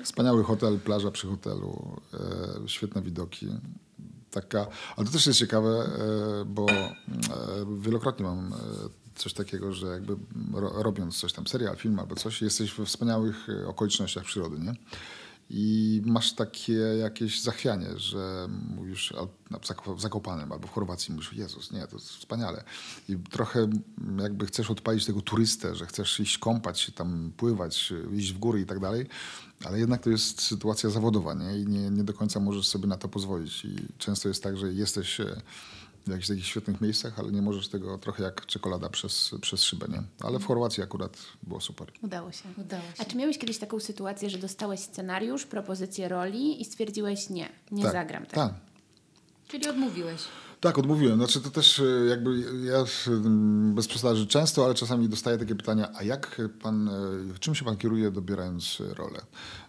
Wspaniały hotel, plaża przy hotelu, e, świetne widoki. taka, ale to też jest ciekawe, e, bo e, wielokrotnie mam e, coś takiego, że jakby ro, robiąc coś tam, serial, film albo coś, jesteś we wspaniałych e, okolicznościach przyrody, nie? I masz takie jakieś zachwianie, że mówisz w Zakopanem albo w Chorwacji, mówisz, Jezus, nie, to jest wspaniale. I trochę jakby chcesz odpalić tego turystę, że chcesz iść kąpać się tam, pływać, iść w góry i tak dalej, ale jednak to jest sytuacja zawodowa, nie? I nie, nie do końca możesz sobie na to pozwolić. I często jest tak, że jesteś e, w jakichś takich świetnych miejscach, ale nie możesz tego trochę jak czekolada przez, przez szybę, nie? Ale w Chorwacji akurat było super. Udało się. Udało się. A czy miałeś kiedyś taką sytuację, że dostałeś scenariusz, propozycję roli i stwierdziłeś nie, nie zagram tego? Tak. Czyli odmówiłeś. Tak, odmówiłem. Znaczy to też e, jakby ja mm, bez przesady często, ale czasami dostaję takie pytania, a jak pan, e, czym się pan kieruje dobierając e, rolę?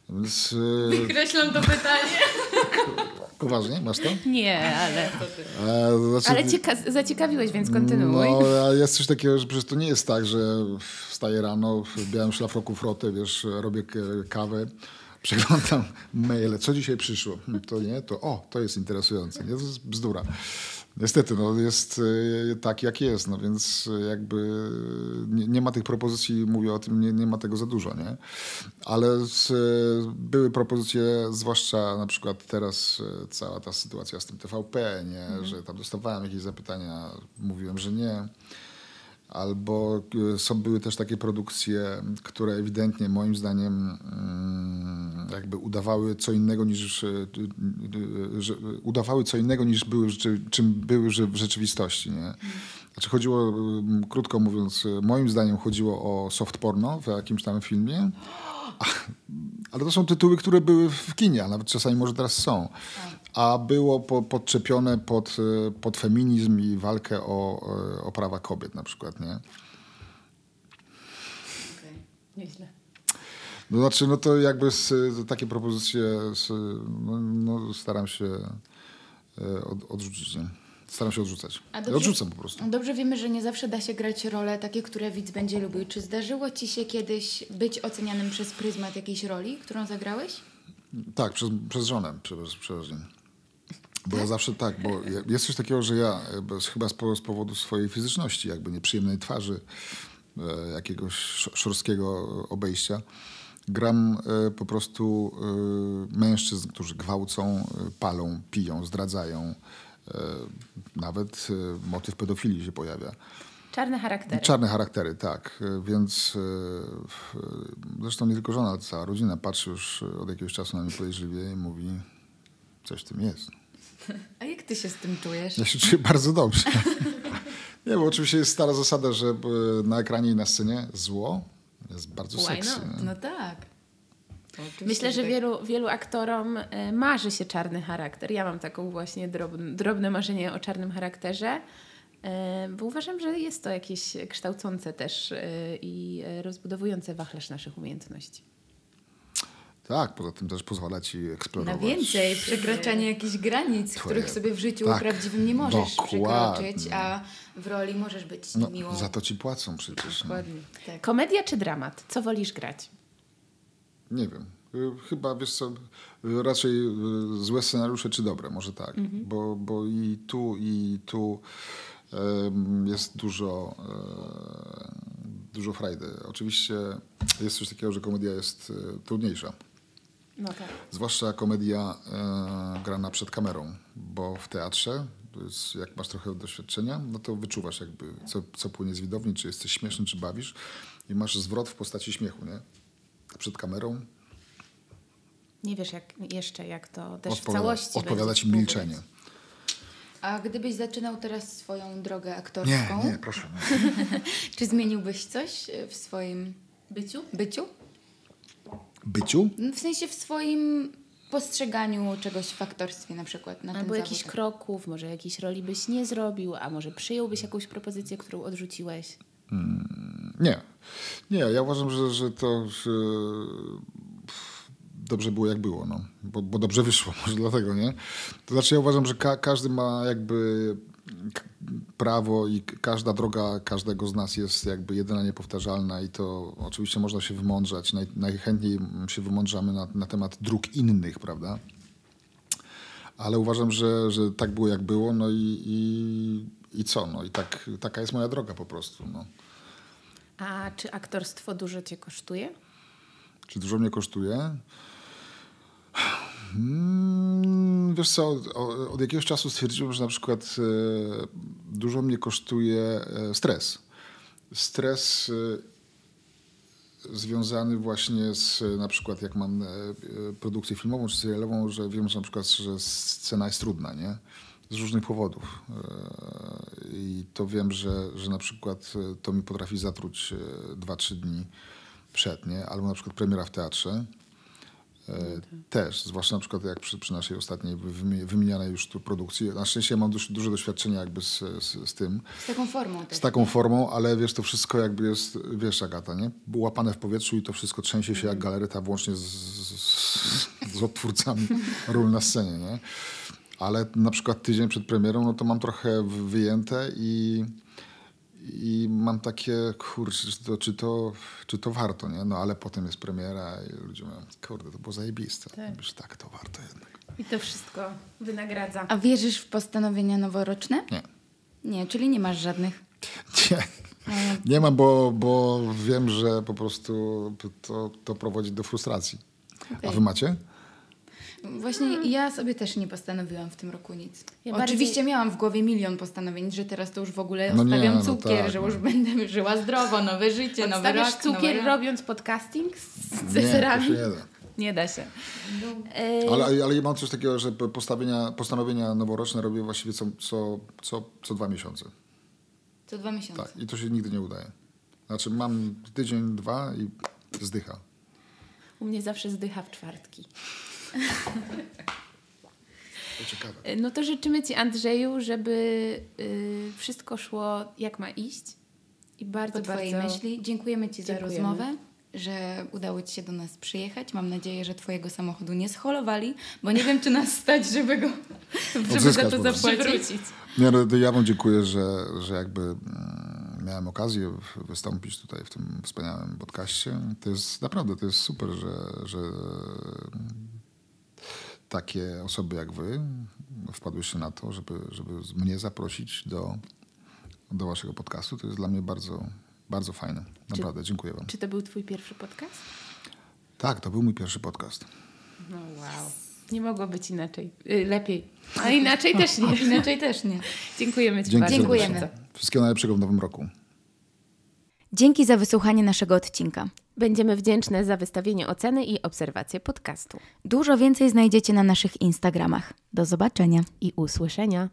Więc e, Kreślam to pytanie. <laughs> poważnie, masz to? Nie, ale, to znaczy, ale cieka- zaciekawiłeś, więc kontynuuj. No, a jest coś takiego, że przecież to nie jest tak, że wstaję rano w białym szlafroku frotę, wiesz, robię kawę, <laughs> przeglądam maile, co dzisiaj przyszło. To nie, to o, to jest interesujące. Nie, to jest bzdura. Niestety, no jest e, tak jak jest, no więc e, jakby nie, nie ma tych propozycji, mówię o tym, nie, nie ma tego za dużo, nie? Ale z, e, były propozycje, zwłaszcza na przykład teraz cała ta sytuacja z tym TVP, nie? Że tam dostawałem jakieś zapytania, mówiłem, że nie. Albo e, są, były też takie produkcje, które ewidentnie moim zdaniem mm, jakby udawały co innego niż e, udawały co innego niż były czym były w rzeczywistości. Nie? Znaczy chodziło, krótko mówiąc, moim zdaniem chodziło o soft porno w jakimś tam filmie. Ale to są tytuły, które były w kinie, a nawet czasami może teraz są. A było po, podczepione pod, e, pod feminizm i walkę o, e, o prawa kobiet na przykład, nie? Nieźle. No znaczy, no to jakby z, takie propozycje z, no, no, staram się e, od, odrzucić, nie? Staram się odrzucać. Dobrze- Odrzucam po prostu. Dobrze wiemy, że nie zawsze da się grać role takie, które widz będzie lubił. Czy zdarzyło ci się kiedyś być ocenianym przez pryzmat jakiejś roli, którą zagrałeś? Tak, przez, przez żonę przeważnie. Bo ja zawsze tak, bo jest coś takiego, że ja e, chyba z, po- z powodu swojej fizyczności, jakby nieprzyjemnej twarzy, e, jakiegoś sz- szorstkiego obejścia, gram e, po prostu mężczyzn, którzy gwałcą, palą, piją, zdradzają. Nawet motyw pedofilii się pojawia. Czarne charaktery. Czarne charaktery, tak. Więc zresztą nie tylko żona, ale cała rodzina patrzy już od jakiegoś czasu na mnie podejrzliwie i mówi, coś w tym jest. A jak ty się z tym czujesz? Ja się czuję bardzo dobrze. <laughs> Nie, bo oczywiście jest stara zasada, że e, na ekranie i na scenie zło jest bardzo Why sexy. No tak. Oczywiście, Myślę, że tak. wielu, wielu aktorom e, marzy się czarny charakter. Ja mam taką właśnie drobne, drobne marzenie o czarnym charakterze, e, bo uważam, że jest to jakieś kształcące też i rozbudowujące wachlarz naszych umiejętności. Tak, poza tym też pozwala ci Na eksplorować. więcej, przekraczanie jakichś granic, Twoje- których sobie w życiu tak, prawdziwym nie możesz dokładnie. przekroczyć, a w roli możesz być No, miłą. za to ci płacą przecież. No. Dokładnie. Tak. Komedia czy dramat? Co wolisz grać? Nie wiem. Y, Chyba, wiesz co, y, raczej y, złe scenariusze czy dobre, może tak. Bo, bo i tu, i tu jest dużo, e, dużo frajdy. Oczywiście jest coś takiego, że komedia jest e, trudniejsza. No tak. Zwłaszcza komedia e, grana przed kamerą, bo w teatrze, jest, jak masz trochę doświadczenia, no to wyczuwasz jakby, co, co płynie z widowni, czy jesteś śmieszny, czy bawisz i masz zwrot w postaci śmiechu, nie? Przed kamerą Nie wiesz jak, jeszcze, jak to też w odpowiada, całości odpowiada ci milczenie. A gdybyś zaczynał teraz swoją drogę aktorską, Nie, nie, proszę. Nie. <laughs> czy zmieniłbyś coś w swoim byciu? byciu? Byciu? No, W sensie w swoim postrzeganiu czegoś w aktorstwie na przykład. Na Albo jakichś kroków, może jakiejś roli byś nie zrobił, a może przyjąłbyś jakąś propozycję, którą odrzuciłeś. Nie. Nie, ja uważam, że, że to że dobrze było jak było, no. bo, bo dobrze wyszło, <laughs> może dlatego, nie? To znaczy ja uważam, że ka- każdy ma jakby prawo i każda droga każdego z nas jest jakby jedyna niepowtarzalna i to oczywiście można się wymądrzać. Naj, najchętniej się wymądrzamy na, na temat dróg innych, prawda? ale uważam, że, że tak było jak było, no i, i, i co, no i tak, taka jest moja droga po prostu, no. A czy aktorstwo dużo cię kosztuje? Czy dużo mnie kosztuje? Mm, Wiesz co, od, jakiegoś czasu stwierdziłem, że na przykład e, dużo mnie kosztuje e, stres. Stres e, związany właśnie z na przykład jak mam produkcję filmową czy serialową, że wiem, że na przykład, że scena jest trudna, nie? Z różnych powodów. I to wiem, że, że na przykład to mi potrafi zatruć 2-3 dni przed, nie? Albo na przykład premiera w teatrze. E, Też, zwłaszcza na przykład jak przy, przy naszej ostatniej wymi- wymienianej już tu produkcji. Na szczęście mam duże, duże doświadczenie jakby z, z, z tym, Z taką formą też. z taką formą, ale wiesz, to wszystko jakby jest, wiesz Agata, nie? Łapane w powietrzu i to wszystko trzęsie się jak galereta, włącznie z, z, z odtwórcami <laughs> ról na scenie, nie? Ale na przykład tydzień przed premierą, no to mam trochę wy- wyjęte i, i mam takie, kurczę, czy to, czy, to, czy to warto, nie? No ale potem jest premiera i ludzie mówią, kurde, to było zajebiste. Tak. Mówisz, tak, to warto jednak. I to wszystko wynagradza. A wierzysz w postanowienia noworoczne? Nie. Nie, czyli nie masz żadnych. Nie. Nie mam, bo, bo wiem, że po prostu to, to prowadzi do frustracji. A wy macie? Właśnie ja sobie też nie postanowiłam w tym roku nic. Ja Oczywiście bardziej- miałam w głowie milion postanowień, że teraz to już w ogóle No nie, no cukier, tak, że no. już będę żyła zdrowo, nowe życie, nowy Odstawiasz rok. nowy cukier rok. robiąc podcasting z się nie da. Nie da się. E, Ale, ale ja mam coś takiego, że postawienia, postanowienia noworoczne robię właściwie co, co, co, co dwa miesiące. Co dwa miesiące. Tak. I to się nigdy nie udaje. Znaczy mam tydzień, dwa i zdycha. U mnie zawsze zdycha w czwartki. To ciekawe. E, No to życzymy Ci, Andrzeju, żeby y, wszystko szło jak ma iść. I bardzo, Po Twojej bardzo... myśli. Dziękujemy Ci za Dziękujemy. rozmowę, że udało Ci się do nas przyjechać. Mam nadzieję, że Twojego samochodu nie scholowali, bo nie wiem, czy nas stać, żeby go żeby za to zapłacić. Nie, no, ja wam dziękuję, że, że jakby mm, miałem okazję wystąpić tutaj w tym wspaniałym podcaście. To jest naprawdę, to jest super, że, że takie osoby jak wy wpadłyście na to, żeby, żeby mnie zaprosić do, do waszego podcastu. To jest dla mnie bardzo, bardzo fajne. Naprawdę, dziękuję wam. Czy to był Twój pierwszy podcast? Tak, to był mój pierwszy podcast. No wow. Nie mogło być inaczej. Y, lepiej. A inaczej też nie. <laughs> Inaczej też nie. Dziękujemy Ci Dzięki bardzo. Dziękujemy. Wszystkiego najlepszego w nowym roku. Dzięki za wysłuchanie naszego odcinka. Będziemy wdzięczne za wystawienie oceny i obserwację podcastu. Dużo więcej znajdziecie na naszych Instagramach. Do zobaczenia. I usłyszenia.